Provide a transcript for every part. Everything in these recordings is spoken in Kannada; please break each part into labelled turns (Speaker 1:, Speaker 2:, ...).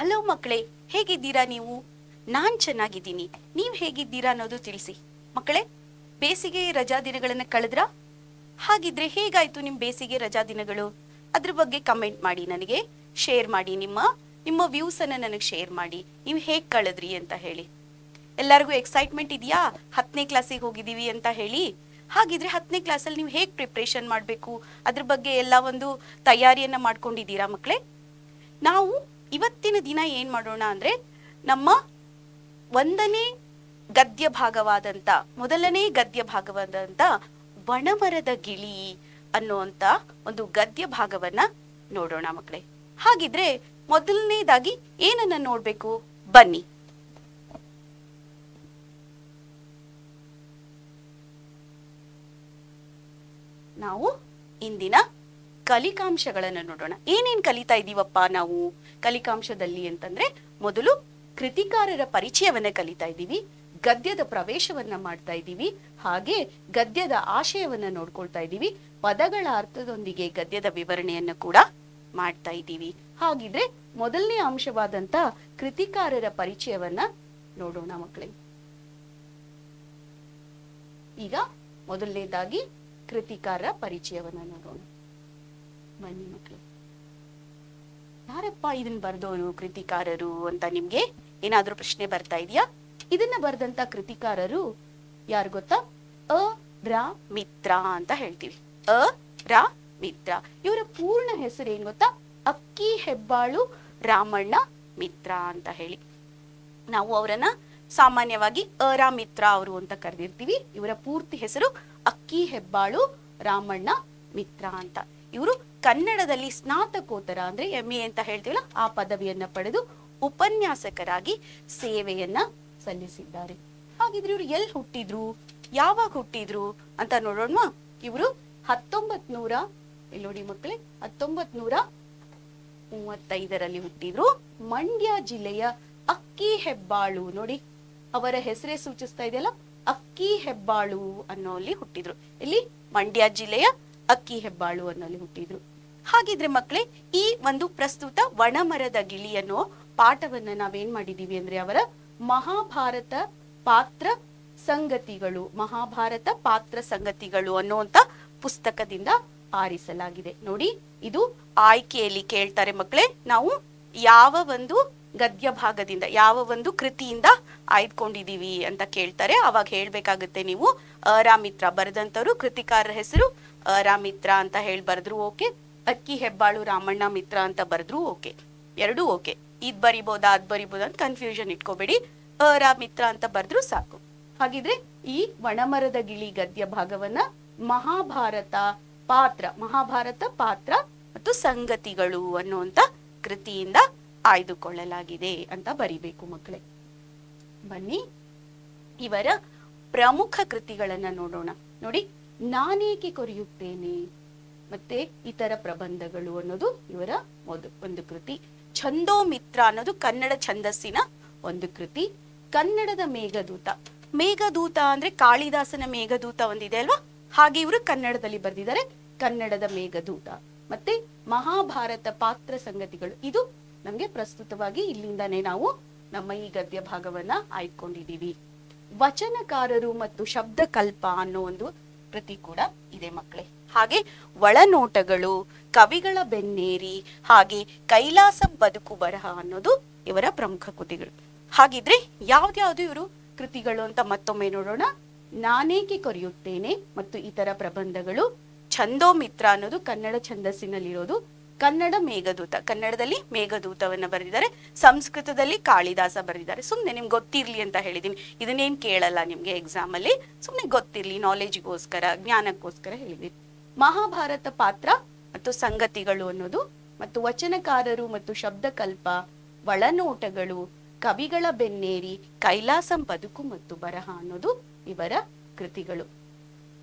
Speaker 1: ಹಲೋ ಮಕ್ಕಳೇ, ಹೇಗಿದ್ದೀರಾ ನೀವು? ನಾನ್ ಚೆನ್ನಾಗಿದ್ದೀನಿ. ನೀವು ಹೇಗಿದ್ದೀರಾ ಅನ್ನೋದು ತಿಳಿಸಿ. ಮಕ್ಕಳೇ, ಬೇಸಿಗೆ ರಜಾ ದಿನಗಳನ್ನ ಕಳೆದ್ರಾ? ಹಾಗಿದ್ರೆ ಹೇಗಾಯ್ತು ನಿಮ್ ಬೇಸಿಗೆ ರಜಾ ದಿನಗಳು? ಅದ್ರ ಬಗ್ಗೆ ಕಮೆಂಟ್ ಮಾಡಿ ನನಗೆ ಶೇರ್ ಮಾಡಿ ನಿಮ್ಮ ನಿಮ್ಮ ವ್ಯೂಸ್ ಅನ್ನ ನನಗೆ ಶೇರ್ ಮಾಡಿ. ನೀವು ಹೇಗ್ ಕಳೆದ್ರಿ ಅಂತ ಹೇಳಿ. ಎಲ್ಲರಿಗೂ ಎಕ್ಸೈಟ್ಮೆಂಟ್ ಇದೆಯಾ? ಹತ್ತನೇ ಕ್ಲಾಸಿಗೆ ಹೋಗಿದೀವಿ ಅಂತ ಹೇಳಿ. ಹಾಗಿದ್ರೆ ಹತ್ತನೇ ಕ್ಲಾಸಲ್ಲಿ ನೀವು ಹೇಗೆ ಪ್ರಿಪ್ರೇಷನ್ ಮಾಡಬೇಕು? ಅದ್ರ ಬಗ್ಗೆ ಎಲ್ಲ ಒಂದು ತಯಾರಿಯನ್ನ ಮಾಡ್ಕೊಂಡಿದ್ದೀರಾ ಮಕ್ಕಳೇ? ನಾವು ಇವತ್ತಿನ ದಿನ ಏನ್ ಮಾಡೋಣ ಅಂದ್ರೆ ನಮ್ಮ ಒಂದನೇ ಗದ್ಯ ಭಾಗವಾದಂತ, ಮೊದಲನೇ ಗದ್ಯ ಭಾಗವಾದಂತ ಬಣಮರದ ಗಿಳಿ ಅನ್ನುವಂತ ಒಂದು ಗದ್ಯ ಭಾಗವನ್ನ ನೋಡೋಣ ಮಕ್ಕಳೇ. ಹಾಗಿದ್ರೆ ಮೊದಲನೇದಾಗಿ ಏನನ್ನ ನೋಡ್ಬೇಕು? ಬನ್ನಿ. ನಾವು ಇಂದಿನ ಕಲಿಕಾಂಶಗಳನ್ನು ನೋಡೋಣ. ಏನೇನ್ ಕಲಿತಾ ಇದೀವಪ್ಪ ನಾವು? ಕಲಿಕಾಂಶದಲ್ಲಿ ಅಂತಂದ್ರೆ ಮೊದಲು ಕೃತಿಕಾರರ ಪರಿಚಯವನ್ನ ಕಲಿತಾ ಇದ್ದೀವಿ, ಗದ್ಯದ ಪ್ರವೇಶವನ್ನ ಮಾಡ್ತಾ ಇದ್ದೀವಿ, ಹಾಗೆ ಗದ್ಯದ ಆಶಯವನ್ನ ನೋಡ್ಕೊಳ್ತಾ ಇದ್ದೀವಿ, ಪದಗಳ ಅರ್ಥದೊಂದಿಗೆ ಗದ್ಯದ ವಿವರಣೆಯನ್ನು ಕೂಡ ಮಾಡ್ತಾ ಇದ್ದೀವಿ. ಹಾಗಿದ್ರೆ ಮೊದಲನೇ ಅಂಶವಾದಂತ ಕೃತಿಕಾರರ ಪರಿಚಯವನ್ನ ನೋಡೋಣ ಮಕ್ಕಳೇ. ಈಗ ಮೊದಲನೇದಾಗಿ ಕೃತಿಕಾರರ ಪರಿಚಯವನ್ನ ನೋಡೋಣ. ಬನ್ನಿ ಮಕ್ಕಳು ಯಾರಪ್ಪ ಇದನ್ನ ಬರ್ದೋರು ಕೃತಿಕಾರರು ಅಂತ ನಿಮ್ಗೆ ಏನಾದ್ರೂ ಪ್ರಶ್ನೆ ಬರ್ತಾ ಇದೆಯಾ? ಇದನ್ನ ಬರೆದಂತ ಕೃತಿಕಾರರು ಯಾರು ಗೊತ್ತಾ? ಅ, ರ, ಮಿತ್ರ ಅಂತ ಹೇಳ್ತೀವಿ. ಅ, ರ, ಮಿತ್ರ. ಇವರ ಪೂರ್ಣ ಹೆಸರು ಏನ್ ಗೊತ್ತಾ? ಅಕ್ಕಿ, ಹೆಬ್ಬಾಳು, ರಾಮಣ್ಣ, ಮಿತ್ರ ಅಂತ ಹೇಳಿ. ನಾವು ಅವರನ್ನ ಸಾಮಾನ್ಯವಾಗಿ ಅರ ಮಿತ್ರ ಅವರು ಅಂತ ಕರೆದಿರ್ತೀವಿ. ಇವರ ಪೂರ್ತಿ ಹೆಸರು ಅಕ್ಕಿ, ಹೆಬ್ಬಾಳು, ರಾಮಣ್ಣ, ಮಿತ್ರ ಅಂತ. ಇವರು ಕನ್ನಡದಲ್ಲಿ ಸ್ನಾತಕೋತ್ತರ ಅಂದ್ರೆ ಎಂ ಎ ಅಂತ ಹೇಳ್ತೀವಲ್ಲ, ಆ ಪದವಿಯನ್ನ ಪಡೆದು ಉಪನ್ಯಾಸಕರಾಗಿ ಸೇವೆಯನ್ನ ಸಲ್ಲಿಸಿದ್ದಾರೆ. ಹಾಗಿದ್ರೆ ಇವರು ಎಲ್ಲಿ ಹುಟ್ಟಿದ್ರು, ಯಾವಾಗ ಹುಟ್ಟಿದ್ರು ಅಂತ ನೋಡೋಣ ಇವರು ಹತ್ತೊಂಬತ್ ನೂರ ಇಲ್ಲಿ ನೋಡಿ ಮಕ್ಕಳೇ ಹತ್ತೊಂಬತ್ ನೂರ ಮೂವತ್ತೈದರಲ್ಲಿ ಹುಟ್ಟಿದ್ರು. ಮಂಡ್ಯ ಜಿಲ್ಲೆಯ ಅಕ್ಕಿ ಹೆಬ್ಬಾಳು, ನೋಡಿ, ಅವರ ಹೆಸರೇ ಸೂಚಿಸ್ತಾ ಇದೆಯಲ್ಲ, ಅಕ್ಕಿ ಹೆಬ್ಬಾಳು ಅನ್ನೋಲ್ಲಿ ಹುಟ್ಟಿದ್ರು. ಇಲ್ಲಿ ಮಂಡ್ಯ ಜಿಲ್ಲೆಯ ಅಕ್ಕಿ ಹೆಬ್ಬಾಳು ಅನ್ನೋಲ್ಲಿ ಹುಟ್ಟಿದ್ರು. ಹಾಗಿದ್ರೆ ಮಕ್ಕಳೇ ಈ ಒಂದು ಪ್ರಸ್ತುತ ಒಣಮರದ ಗಿಳಿ ಅನ್ನೋ ಪಾಠವನ್ನ ನಾವೇನ್ ಮಾಡಿದೀವಿ ಅಂದ್ರೆ ಅವರ ಮಹಾಭಾರತ ಪಾತ್ರ ಸಂಗತಿಗಳು, ಮಹಾಭಾರತ ಪಾತ್ರ ಸಂಗತಿಗಳು ಅನ್ನುವಂತ ಪುಸ್ತಕದಿಂದ ಆರಿಸಲಾಗಿದೆ. ನೋಡಿ, ಇದು ಆಯ್ಕೆಯಲ್ಲಿ ಕೇಳ್ತಾರೆ ಮಕ್ಕಳೇ ನಾವು ಯಾವ ಒಂದು ಗದ್ಯ ಭಾಗದಿಂದ ಯಾವ ಒಂದು ಕೃತಿಯಿಂದ ಆಯ್ದುಕೊಂಡಿದೀವಿ ಅಂತ ಕೇಳ್ತಾರೆ. ಅವಾಗ ಹೇಳ್ಬೇಕಾಗುತ್ತೆ ನೀವು ಅರಾಮಿತ್ರ ಬರೆದಂತವರು ಕೃತಿಕಾರರ ಹೆಸರು ರಾಮಿತ್ರ ಅಂತ ಹೇಳಿ ಬರೆದ್ರು ಓಕೆ, ಅಕ್ಕಿ ಹೆಬ್ಬಾಳು ರಾಮಣ್ಣ ಮಿತ್ರ ಅಂತ ಬರೆದ್ರು ಓಕೆ. ಎರಡೂ ಓಕೆ. ಇದ್ ಬರಿಬೋದಾ, ಅದ್ ಬರಿಬೋದಾ ಅಂತ ಕನ್ಫ್ಯೂಷನ್ ಇಟ್ಕೋಬೇಡಿ. ಅರಾ ಮಿತ್ರ ಅಂತ ಬರೆದ್ರು ಸಾಕು. ಹಾಗಿದ್ರೆ ಈ ಒಣಮರದ ಗಿಳಿ ಗದ್ಯ ಭಾಗವನ್ನ ಮಹಾಭಾರತ ಪಾತ್ರ ಮಹಾಭಾರತ ಪಾತ್ರ ಮತ್ತು ಸಂಗತಿಗಳು ಅನ್ನುವಂತ ಕೃತಿಯಿಂದ ಆಯ್ದುಕೊಳ್ಳಲಾಗಿದೆ ಅಂತ ಬರಿಬೇಕು ಮಕ್ಕಳೇ. ಬನ್ನಿ, ಇವರ ಪ್ರಮುಖ ಕೃತಿಗಳನ್ನ ನೋಡೋಣ. ನೋಡಿ ನಾನೇಕೆ ಕೊರೆಯುತ್ತೇನೆ? ಮತ್ತೆ ಇತರ ಪ್ರಬಂಧಗಳು ಅನ್ನೋದು ಇವರ ಒಂದು ಒಂದು ಕೃತಿ. ಛಂದೋ ಮಿತ್ರ ಅನ್ನೋದು ಕನ್ನಡ ಛಂದಸ್ಸಿನ ಒಂದು ಕೃತಿ. ಕನ್ನಡದ ಮೇಘದೂತ. ಮೇಘದೂತ ಅಂದ್ರೆ ಕಾಳಿದಾಸನ ಮೇಘದೂತ ಒಂದಿದೆ ಅಲ್ವಾ? ಹಾಗೆ ಇವರು ಕನ್ನಡದಲ್ಲಿ ಬರೆದಿದ್ದಾರೆ, ಕನ್ನಡದ ಮೇಘದೂತ. ಮತ್ತೆ ಮಹಾಭಾರತ ಪಾತ್ರ ಸಂಗತಿಗಳು. ಇದು ನಮ್ಗೆ ಪ್ರಸ್ತುತವಾಗಿ ಇಲ್ಲಿಂದಾನೇ ನಾವು ನಮ್ಮ ಈ ಗದ್ಯ ಭಾಗವನ್ನ ಆಯ್ಕೊಂಡಿದೀವಿ ವಚನಕಾರರು ಮತ್ತು ಶಬ್ದಕಲ್ಪ ಅನ್ನೋ ಒಂದು ಕೃತಿ ಕೂಡ ಇದೆ ಮಕ್ಕಳೇ. ಹಾಗೆ ಒಳನೋಟಗಳು, ಕವಿಗಳ ಬೆನ್ನೇರಿ, ಹಾಗೆ ಕೈಲಾಸ ಬದುಕು ಬರಹ ಅನ್ನೋದು ಇವರ ಪ್ರಮುಖ ಕೃತಿಗಳು. ಹಾಗಿದ್ರೆ ಯಾವ್ದ್ಯಾವ್ದು ಇವರು ಕೃತಿಗಳು ಅಂತ ಮತ್ತೊಮ್ಮೆ ನೋಡೋಣ. ನಾನೇಕೆ ಕೊರೆಯುತ್ತೇನೆ ಮತ್ತು ಇತರ ಪ್ರಬಂಧಗಳು ಛಂದೋ ಮಿತ್ರ ಅನ್ನೋದು ಕನ್ನಡ ಛಂದಸ್ಸಿನಲ್ಲಿರೋದು ಕನ್ನಡ ಮೇಘದೂತ. ಕನ್ನಡದಲ್ಲಿ ಮೇಘದೂತವನ್ನ ಬರೆದಿದ್ದಾರೆ. ಸಂಸ್ಕೃತದಲ್ಲಿ ಕಾಳಿದಾಸ ಬರೆದಿದ್ದಾರೆ. ಸುಮ್ಮನೆ ನಿಮ್ಗೆ ಗೊತ್ತಿರ್ಲಿ ಅಂತ ಹೇಳಿದೀನಿ. ಇದನ್ನೇನ್ ಕೇಳಲ್ಲ ನಿಮ್ಗೆ ಎಕ್ಸಾಮ್ ಅಲ್ಲಿ. ಸುಮ್ನೆ ಗೊತ್ತಿರ್ಲಿ ನಾಲೆಜ್ಗೋಸ್ಕರ ಜ್ಞಾನಕ್ಕೋಸ್ಕರ ಹೇಳಿದೀನಿ. ಮಹಾಭಾರತ ಪಾತ್ರ ಮತ್ತು ಸಂಗತಿಗಳು ಅನ್ನೋದು ಮತ್ತು ವಚನಕಾರರು ಮತ್ತು ಶಬ್ದಕಲ್ಪ, ಒಳನೋಟಗಳು, ಕವಿಗಳ ಬೆನ್ನೇರಿ, ಕೈಲಾಸಂ ಬದುಕು ಮತ್ತು ಬರಹ ಅನ್ನೋದು ಇವರ ಕೃತಿಗಳು.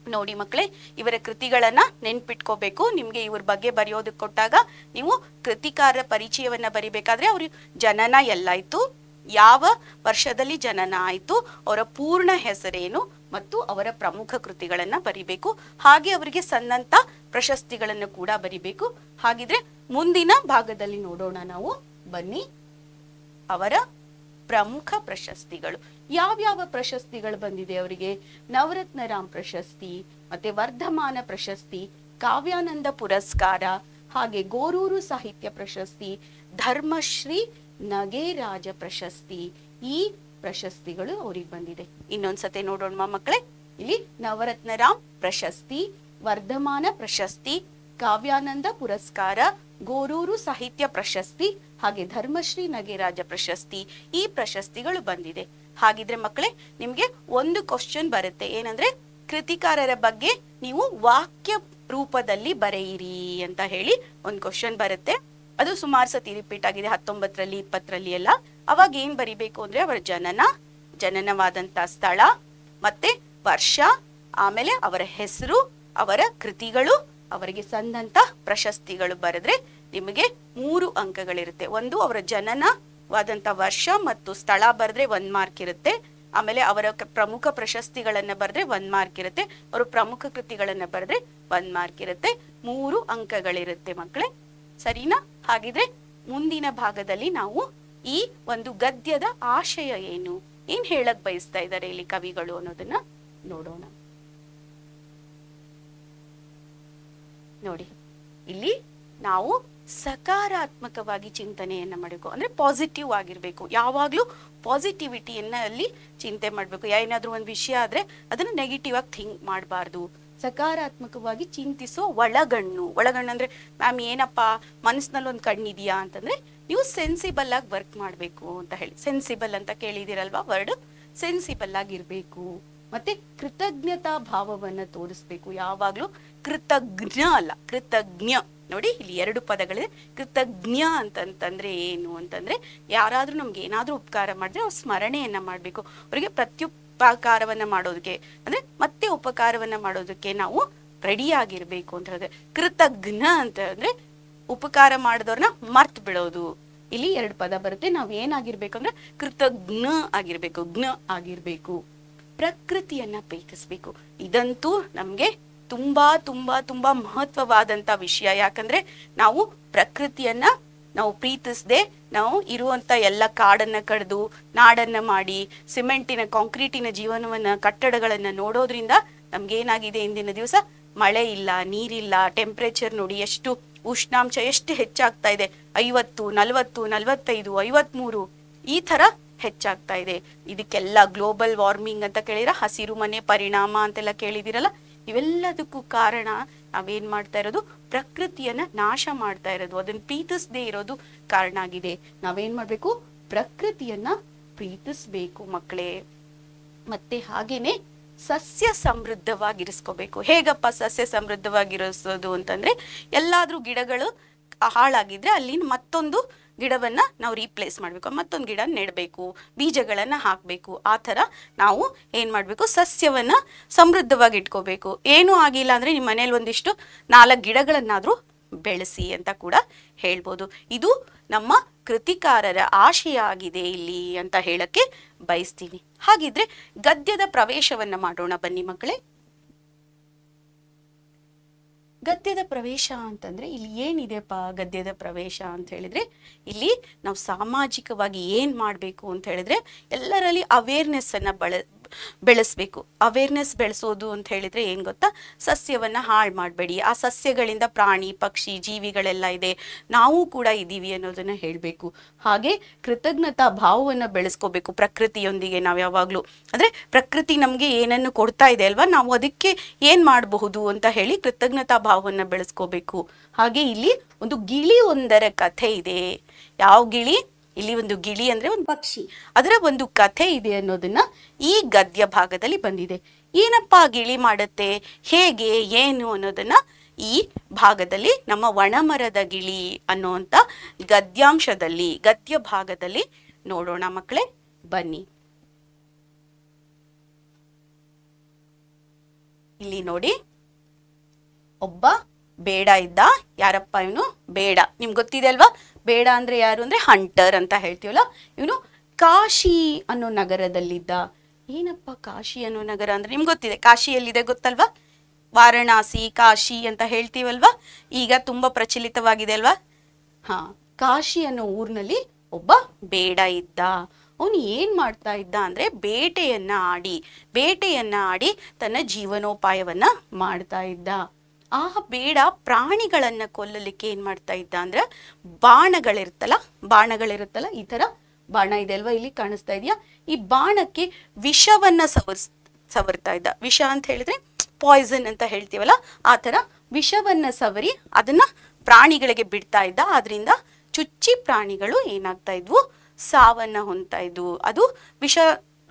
Speaker 1: ನೋಡಿ ಮಕ್ಕಳೇ, ಇವರ ಕೃತಿಗಳನ್ನ ನೆನ್ಪಿಟ್ಕೋಬೇಕು. ನಿಮ್ಗೆ ಇವ್ರ ಬಗ್ಗೆ ಬರೆಯೋದಕ್ಕೆ ಕೊಟ್ಟಾಗ ನೀವು ಕೃತಿಕಾರರ ಪರಿಚಯವನ್ನ ಬರಿಬೇಕಾದ್ರೆ ಅವ್ರ ಜನನ ಎಲ್ಲಾಯ್ತು, ಯಾವ ವರ್ಷದಲ್ಲಿ ಜನನ ಆಯ್ತು, ಅವರ ಪೂರ್ಣ ಹೆಸರೇನು ಮತ್ತು ಅವರ ಪ್ರಮುಖ ಕೃತಿಗಳನ್ನ ಬರಿಬೇಕು. ಹಾಗೆ ಅವರಿಗೆ ಸಂದಂತ ಪ್ರಶಸ್ತಿಗಳನ್ನು ಕೂಡ ಬರಿಬೇಕು. ಹಾಗಿದ್ರೆ ಮುಂದಿನ ಭಾಗದಲ್ಲಿ ನೋಡೋಣ ನಾವು. ಬನ್ನಿ, ಅವರ ಪ್ರಮುಖ ಪ್ರಶಸ್ತಿಗಳು. ಯಾವ್ಯಾವ ಪ್ರಶಸ್ತಿಗಳು ಬಂದಿದೆ ಅವರಿಗೆ? ನವರತ್ನ ರಾಮ್ ಪ್ರಶಸ್ತಿ, ಮತ್ತೆ ವರ್ಧಮಾನ ಪ್ರಶಸ್ತಿ, ಕಾವ್ಯಾನಂದ ಪುರಸ್ಕಾರ, ಹಾಗೆ ಗೋರೂರು ಸಾಹಿತ್ಯ ಪ್ರಶಸ್ತಿ, ಧರ್ಮಶ್ರೀ ನಗೆರಾಜ ಪ್ರಶಸ್ತಿ ಈ ಪ್ರಶಸ್ತಿಗಳು ಅವ್ರಿಗೆ ಬಂದಿದೆ. ಇನ್ನೊಂದ್ಸತಿ ನೋಡೋಣ ಮಕ್ಕಳೇ. ಇಲ್ಲಿ ನವರತ್ನ ರಾಮ್ ಪ್ರಶಸ್ತಿ, ವರ್ಧಮಾನ ಪ್ರಶಸ್ತಿ, ಕಾವ್ಯಾನಂದ ಪುರಸ್ಕಾರ, ಗೋರೂರು ಸಾಹಿತ್ಯ ಪ್ರಶಸ್ತಿ, ಹಾಗೆ ಧರ್ಮಶ್ರೀ ನಗೆರಾಜ ಪ್ರಶಸ್ತಿ ಈ ಪ್ರಶಸ್ತಿಗಳು ಬಂದಿದೆ. ಹಾಗಿದ್ರೆ ಮಕ್ಕಳೇ, ನಿಮ್ಗೆ ಒಂದು ಕ್ವಶನ್ ಬರುತ್ತೆ. ಏನಂದ್ರೆ, ಕೃತಿಕಾರರ ಬಗ್ಗೆ ನೀವು ವಾಕ್ಯ ರೂಪದಲ್ಲಿ ಬರೆಯಿರಿ ಅಂತ ಹೇಳಿ ಒಂದು ಕ್ವಶನ್ ಬರುತ್ತೆ. ಅದು ಸುಮಾರು ಸತಿ ರಿಪೀಟ್ ಆಗಿದೆ, ಹತ್ತೊಂಬತ್ತರಲ್ಲಿ, ಇಪ್ಪತ್ತರಲ್ಲಿ ಎಲ್ಲ. ಅವಾಗ ಏನ್ ಬರಿಬೇಕು ಅಂದ್ರೆ ಅವರ ಜನನ, ಜನನವಾದಂತ ಸ್ಥಳ, ಮತ್ತೆ ವರ್ಷ, ಆಮೇಲೆ ಅವರ ಹೆಸರು, ಅವರ ಕೃತಿಗಳು, ಅವರಿಗೆ ಸಂದಂತ ಪ್ರಶಸ್ತಿಗಳು ಬರೆದ್ರೆ ನಿಮಗೆ ಮೂರು ಅಂಕಗಳಿರುತ್ತೆ. ಒಂದು ಅವರ ಜನನವಾದಂತ ವರ್ಷ ಮತ್ತು ಸ್ಥಳ ಬರೆದ್ರೆ ಒಂದ್ ಮಾರ್ಕ್ ಇರುತ್ತೆ. ಆಮೇಲೆ ಅವರ ಪ್ರಮುಖ ಪ್ರಶಸ್ತಿಗಳನ್ನ ಬರೆದ್ರೆ ಒಂದ್ ಮಾರ್ಕ್ ಇರುತ್ತೆ. ಅವರ ಪ್ರಮುಖ ಕೃತಿಗಳನ್ನು ಬರೆದ್ರೆ ಒಂದ್ ಮಾರ್ಕ್ ಇರುತ್ತೆ. ಮೂರು ಅಂಕಗಳಿರುತ್ತೆ ಮಕ್ಕಳೇ ಸರಿನಾ? ಹಾಗಿದ್ರೆ ಮುಂದಿನ ಭಾಗದಲ್ಲಿ ನಾವು ಈ ಒಂದು ಗದ್ಯದ ಆಶಯ ಏನು? ಏನ್ ಹೇಳಕ್ ಬಯಸ್ತಾ ಇದ್ದಾರೆ ಇಲ್ಲಿ ಕವಿಗಳು ಅನ್ನೋದನ್ನ? ನೋಡೋಣ. ನೋಡಿ. ಇಲ್ಲಿ ನಾವು ಸಕಾರಾತ್ಮಕವಾಗಿ ಚಿಂತನೆಯನ್ನ ಮಾಡಬೇಕು. ಅಂದ್ರೆ ಪಾಸಿಟಿವ್ ಆಗಿರ್ಬೇಕು. ಯಾವಾಗಲೂ ಪಾಸಿಟಿವಿಟಿಯನ್ನು ಅಲ್ಲಿ ಚಿಂತೆ ಮಾಡಬೇಕು. ಏನಾದ್ರೂ ಒಂದು ವಿಷಯ ಆದರೆ ಅದನ್ನ ನೆಗೆಟಿವ್ ಆಗಿ ಥಿಂಕ್ ಮಾಡಬಾರ್ದು. ಸಕಾರಾತ್ಮಕವಾಗಿ ಚಿಂತಿಸೋ ಒಳಗಣ್ಣು. ಒಳಗಣ್ಣು ಅಂದ್ರೆ, ಮ್ಯಾಮ್, ಏನಪ್ಪ? ಮನಸ್ಸಿನಲ್ಲಿ ಒಂದು ಕಣ್ಣಿದೆಯಾ? ಅಂತಂದ್ರೆ, ನೀವು ಸೆನ್ಸಿಬಲ್ ಆಗಿ ವರ್ಕ್ ಮಾಡಬೇಕು ಅಂತ ಹೇಳಿ. ಸೆನ್ಸಿಬಲ್ ಅಂತ ಕೇಳಿದಿರಲ್ವಾ ವರ್ಡ್ ಸೆನ್ಸಿಬಲ್ ಆಗಿರ್ಬೇಕು. ಮತ್ತೆ ಕೃತಜ್ಞತಾ ಭಾವವನ್ನ ತೋರಿಸ್ಬೇಕು. ಯಾವಾಗಲೂ ಕೃತಜ್ಞ ಅಲ್ಲ, ಕೃತಜ್ಞ. ನೋಡಿ, ಇಲ್ಲಿ ಎರಡು ಪದಗಳಿದೆ ಕೃತಜ್ಞ ಅಂತಂತಂದ್ರೆ ಏನು ಅಂತಂದ್ರೆ, ಯಾರಾದ್ರೂ ನಮ್ಗೆ ಏನಾದ್ರೂ ಉಪಕಾರ ಮಾಡಿದ್ರೆ ಅವ್ರು ಸ್ಮರಣೆಯನ್ನ ಮಾಡ್ಬೇಕು. ಅವರಿಗೆ ಪ್ರತ್ಯುಪಕಾರವನ್ನ ಮಾಡೋದಕ್ಕೆ, ಅಂದ್ರೆ ಮತ್ತೆ ಉಪಕಾರವನ್ನ ಮಾಡೋದಕ್ಕೆ ನಾವು ರೆಡಿ ಆಗಿರ್ಬೇಕು ಅಂತ ಹೇಳಿದ್ರೆ ಕೃತಜ್ಞ ಅಂತ ಅಂದ್ರೆ ಉಪಕಾರ ಮಾಡಿದವ್ರನ್ನ ಮರ್ತ್ ಬಿಡೋದು. ಇಲ್ಲಿ ಎರಡು ಪದ ಬರುತ್ತೆ. ನಾವ್ ಏನಾಗಿರ್ಬೇಕು ಅಂದ್ರೆ ಕೃತಜ್ಞ ಆಗಿರ್ಬೇಕು, ಜ್ಞ ಆಗಿರ್ಬೇಕು. ಪ್ರಕೃತಿಯನ್ನ ಪ್ರೀತಿಸ್ಬೇಕು. ಇದಂತೂ ನಮ್ಗೆ ತುಂಬಾ ತುಂಬಾ ತುಂಬಾ ಮಹತ್ವವಾದಂತ ವಿಷಯ. ಯಾಕಂದ್ರೆ ನಾವು ಪ್ರಕೃತಿಯನ್ನ ನಾವು ಪ್ರೀತಿಸದೆ ನಾವು ಇರುವಂತ ಎಲ್ಲ ಕಾಡನ್ನ ಕಡ್ದು, ನಾಡನ್ನ ಮಾಡಿ, ಸಿಮೆಂಟಿನ, ಕಾಂಕ್ರೀಟಿನ ಜೀವನವನ್ನ, ಕಟ್ಟಡಗಳನ್ನ ನೋಡೋದ್ರಿಂದ ನಮ್ಗೇನಾಗಿದೆ ಇಂದಿನ ದಿವಸ? ಮಳೆ ಇಲ್ಲ, ನೀರಿಲ್ಲ ಟೆಂಪ್ರೇಚರ್ ನೋಡಿ ಎಷ್ಟು ಉಷ್ಣಾಂಶ ಎಷ್ಟು ಹೆಚ್ಚಾಗ್ತಾ ಇದೆ. ಐವತ್ತು, ನಲವತ್ತು, ನಲವತ್ತೈದು, ಐವತ್ಮೂರು ಈ ತರ ಹೆಚ್ಚಾಗ್ತಾ ಇದೆ. ಇದಕ್ಕೆಲ್ಲ ಗ್ಲೋಬಲ್ ವಾರ್ಮಿಂಗ್ ಅಂತ ಕೇಳಿದ್ರೆ ಹಸಿರು ಮನೆ ಪರಿಣಾಮ ಅಂತೆಲ್ಲ ಕೇಳಿದಿರಲ್ಲ ಇವೆಲ್ಲದಕ್ಕೂ ಕಾರಣ ನಾವೇನ್ ಮಾಡ್ತಾ ಇರೋದು? ಪ್ರಕೃತಿಯನ್ನ ನಾಶ ಮಾಡ್ತಾ ಇರೋದು. ಅದನ್ನ ಪ್ರೀತಿಸದೇ ಇರೋದು ಕಾರಣ ಆಗಿದೆ. ನಾವೇನ್ ಮಾಡ್ಬೇಕು? ಪ್ರಕೃತಿಯನ್ನ ಪ್ರೀತಿಸ್ಬೇಕು ಮಕ್ಕಳೇ. ಮತ್ತೆ ಹಾಗೇನೆ ಸಸ್ಯ ಸಮೃದ್ಧವಾಗಿರಿಸ್ಕೋಬೇಕು. ಹೇಗಪ್ಪ ಸಸ್ಯ ಸಮೃದ್ಧವಾಗಿರಿಸೋದು ಅಂತಂದ್ರೆ, ಎಲ್ಲಾದ್ರೂ ಗಿಡಗಳು ಹಾಳಾಗಿದ್ರೆ ಅಲ್ಲಿ ಮತ್ತೊಂದು ಗಿಡವನ್ನ ನಾವು ರೀಪ್ಲೇಸ್ ಮಾಡಬೇಕು, ಮತ್ತೊಂದು ಗಿಡ ನೆಡಬೇಕು, ಬೀಜಗಳನ್ನು ಹಾಕಬೇಕು. ಆ ಥರ ನಾವು ಏನು ಮಾಡಬೇಕು, ಸಸ್ಯವನ್ನು ಸಮೃದ್ಧವಾಗಿ ಇಟ್ಕೋಬೇಕು. ಏನೂ ಆಗಿಲ್ಲ ಅಂದರೆ ನಿಮ್ಮ ಮನೇಲಿ ಒಂದಿಷ್ಟು ನಾಲ್ಕು ಗಿಡಗಳನ್ನಾದರೂ ಬೆಳೆಸಿ ಅಂತ ಕೂಡ ಹೇಳ್ಬೋದು. ಇದು ನಮ್ಮ ಕೃತಿಕಾರರ ಆಶಯ ಇಲ್ಲಿ ಅಂತ ಹೇಳಕ್ಕೆ ಬಯಸ್ತೀನಿ. ಹಾಗಿದ್ರೆ ಗದ್ಯದ ಪ್ರವೇಶವನ್ನ ಮಾಡೋಣ ಬನ್ನಿ ಮಕ್ಕಳೇ. ಗದ್ಯದ ಪ್ರವೇಶ ಅಂತಂದ್ರೆ ಇಲ್ಲಿ ಏನಿದೆಪ್ಪ ಗದ್ಯದ ಪ್ರವೇಶ ಅಂತ ಹೇಳಿದ್ರೆ, ಇಲ್ಲಿ ನಾವು ಸಾಮಾಜಿಕವಾಗಿ ಏನ್ ಮಾಡಬೇಕು ಅಂತ ಹೇಳಿದ್ರೆ ಎಲ್ಲರಲ್ಲಿ ಅವೇರ್ನೆಸ್ ಅನ್ನ ಬಳ ಬೆಳೆಸ್ಬೇಕು. ಅವೇರ್ನೆಸ್ ಬೆಳೆಸೋದು ಅಂತ ಹೇಳಿದ್ರೆ ಏನ್ ಗೊತ್ತಾ? ಸಸ್ಯವನ್ನ ಹಾಳು ಮಾಡಬೇಡಿ. ಆ ಸಸ್ಯಗಳಿಂದ ಪ್ರಾಣಿ, ಪಕ್ಷಿ, ಜೀವಿಗಳೆಲ್ಲ ಇದೆ. ನಾವು ಕೂಡ ಇದ್ದೀವಿ ಅನ್ನೋದನ್ನ ಹೇಳಬೇಕು. ಹಾಗೆ ಕೃತಜ್ಞತಾ ಭಾವವನ್ನ ಬೆಳೆಸ್ಕೋಬೇಕು ಪ್ರಕೃತಿಯೊಂದಿಗೆ ನಾವು ಯಾವಾಗ್ಲೂ. ಅಂದ್ರೆ ಪ್ರಕೃತಿ ನಮ್ಗೆ ಏನನ್ನು ಕೊಡ್ತಾ ಇದೆ ಅಲ್ವಾ? ನಾವು ಅದಕ್ಕೆ ಏನ್ ಮಾಡಬಹುದು ಅಂತ ಹೇಳಿ ಕೃತಜ್ಞತಾ ಭಾವವನ್ನ ಬೆಳೆಸ್ಕೋಬೇಕು. ಹಾಗೆ ಇಲ್ಲಿ ಒಂದು ಗಿಳಿ ಒಂದರ ಕಥೆ ಇದೆ. ಯಾವ ಗಿಳಿ? ಇಲ್ಲಿ ಒಂದು ಗಿಳಿ ಅಂದ್ರೆ ಒಂದು ಪಕ್ಷಿ. ಅದರ ಒಂದು ಕಥೆ ಇದೆ ಅನ್ನೋದನ್ನ ಈ ಗದ್ಯ ಭಾಗದಲ್ಲಿ ಬಂದಿದೆ. ಏನಪ್ಪ ಗಿಳಿ ಮಾಡುತ್ತೆ? ಹೇಗೆ? ಏನು ಅನ್ನೋದನ್ನ ಈ ಭಾಗದಲ್ಲಿ, ನಮ್ಮ ಒಣಮರದ ಗಿಳಿ ಅನ್ನುವಂಥ ಗದ್ಯಾಂಶದಲ್ಲಿ, ಗದ್ಯ ಭಾಗದಲ್ಲಿ ನೋಡೋಣ ಮಕ್ಕಳೇ, ಬನ್ನಿ. ಇಲ್ಲಿ ನೋಡಿ. ಒಬ್ಬ ಬೇಡ ಇದ್ದ. ಯಾರಪ್ಪ ಇವನು? ಬೇಡ. ನಿಮ್ಗೆ ಗೊತ್ತಿದೆ ಅಲ್ವಾ? ಬೇಡ ಅಂದ್ರೆ ಯಾರು ಅಂದ್ರೆ ಹಂಟರ್ ಅಂತ ಹೇಳ್ತೀವಲ್ಲ ಇವನು ಕಾಶಿ ಅನ್ನೋ ನಗರದಲ್ಲಿದ್ದ, ಏನಪ್ಪ ಕಾಶಿ ಅನ್ನೋ ನಗರ ಅಂದ್ರೆ ನಿಮ್ಗೆ ಗೊತ್ತಿದೆ, ಕಾಶಿ ಎಲ್ಲಿದೆ ಗೊತ್ತಲ್ವಾ? ವಾರಣಾಸಿ, ಕಾಶಿ ಅಂತ ಹೇಳ್ತೀವಲ್ವಾ? ಈಗ ತುಂಬಾ ಪ್ರಚಲಿತವಾಗಿದೆ ಅಲ್ವಾ? ಹಾ, ಕಾಶಿ ಅನ್ನೋ ಊರಿನಲ್ಲಿ ಒಬ್ಬ ಬೇಡ ಇದ್ದ, ಅವನು ಏನು ಮಾಡ್ತಾ ಇದ್ದ ಅಂದ್ರೆ ಬೇಟೆಯನ್ನ ಆಡಿ ಬೇಟೆಯನ್ನ ಆಡಿ ತನ್ನ ಜೀವನೋಪಾಯವನ್ನ ಮಾಡ್ತಾ ಇದ್ದ. ಆ ಬೇಡ ಪ್ರಾಣಿಗಳನ್ನ ಕೊಲ್ಲಲಿಕ್ಕೆ ಏನ್ ಮಾಡ್ತಾ ಇದ್ದ ಅಂದ್ರೆ ಬಾಣಗಳಿರುತ್ತಲ್ಲ ಬಾಣಗಳಿರುತ್ತಲ್ಲ, ಈ ತರ ಬಾಣ ಇದೆ ಅಲ್ವಾ ಇಲ್ಲಿ ಕಾಣಿಸ್ತಾ ಇದೆಯಾ? ಈ ಬಾಣಕ್ಕೆ ವಿಷವನ್ನ ಸವರ್ಸ್, ಸವರ್ತಾ ಇದ್ದ. ವಿಷ ಅಂತ ಹೇಳಿದ್ರೆ ಪಾಯ್ಸನ್ ಅಂತ ಹೇಳ್ತೀವಲ್ಲ, ಆ ತರ ವಿಷವನ್ನ ಸವರಿ ಅದನ್ನ ಪ್ರಾಣಿಗಳಿಗೆ ಬಿಡ್ತಾ ಇದ್ದ. ಅದರಿಂದ ಚುಚ್ಚಿ ಪ್ರಾಣಿಗಳು ಏನಾಗ್ತಾ ಇದ್ವು? ಸಾವನ್ನ ಹೊಂದ್ತಾ ಇದ್ವು. ಅದು ವಿಷ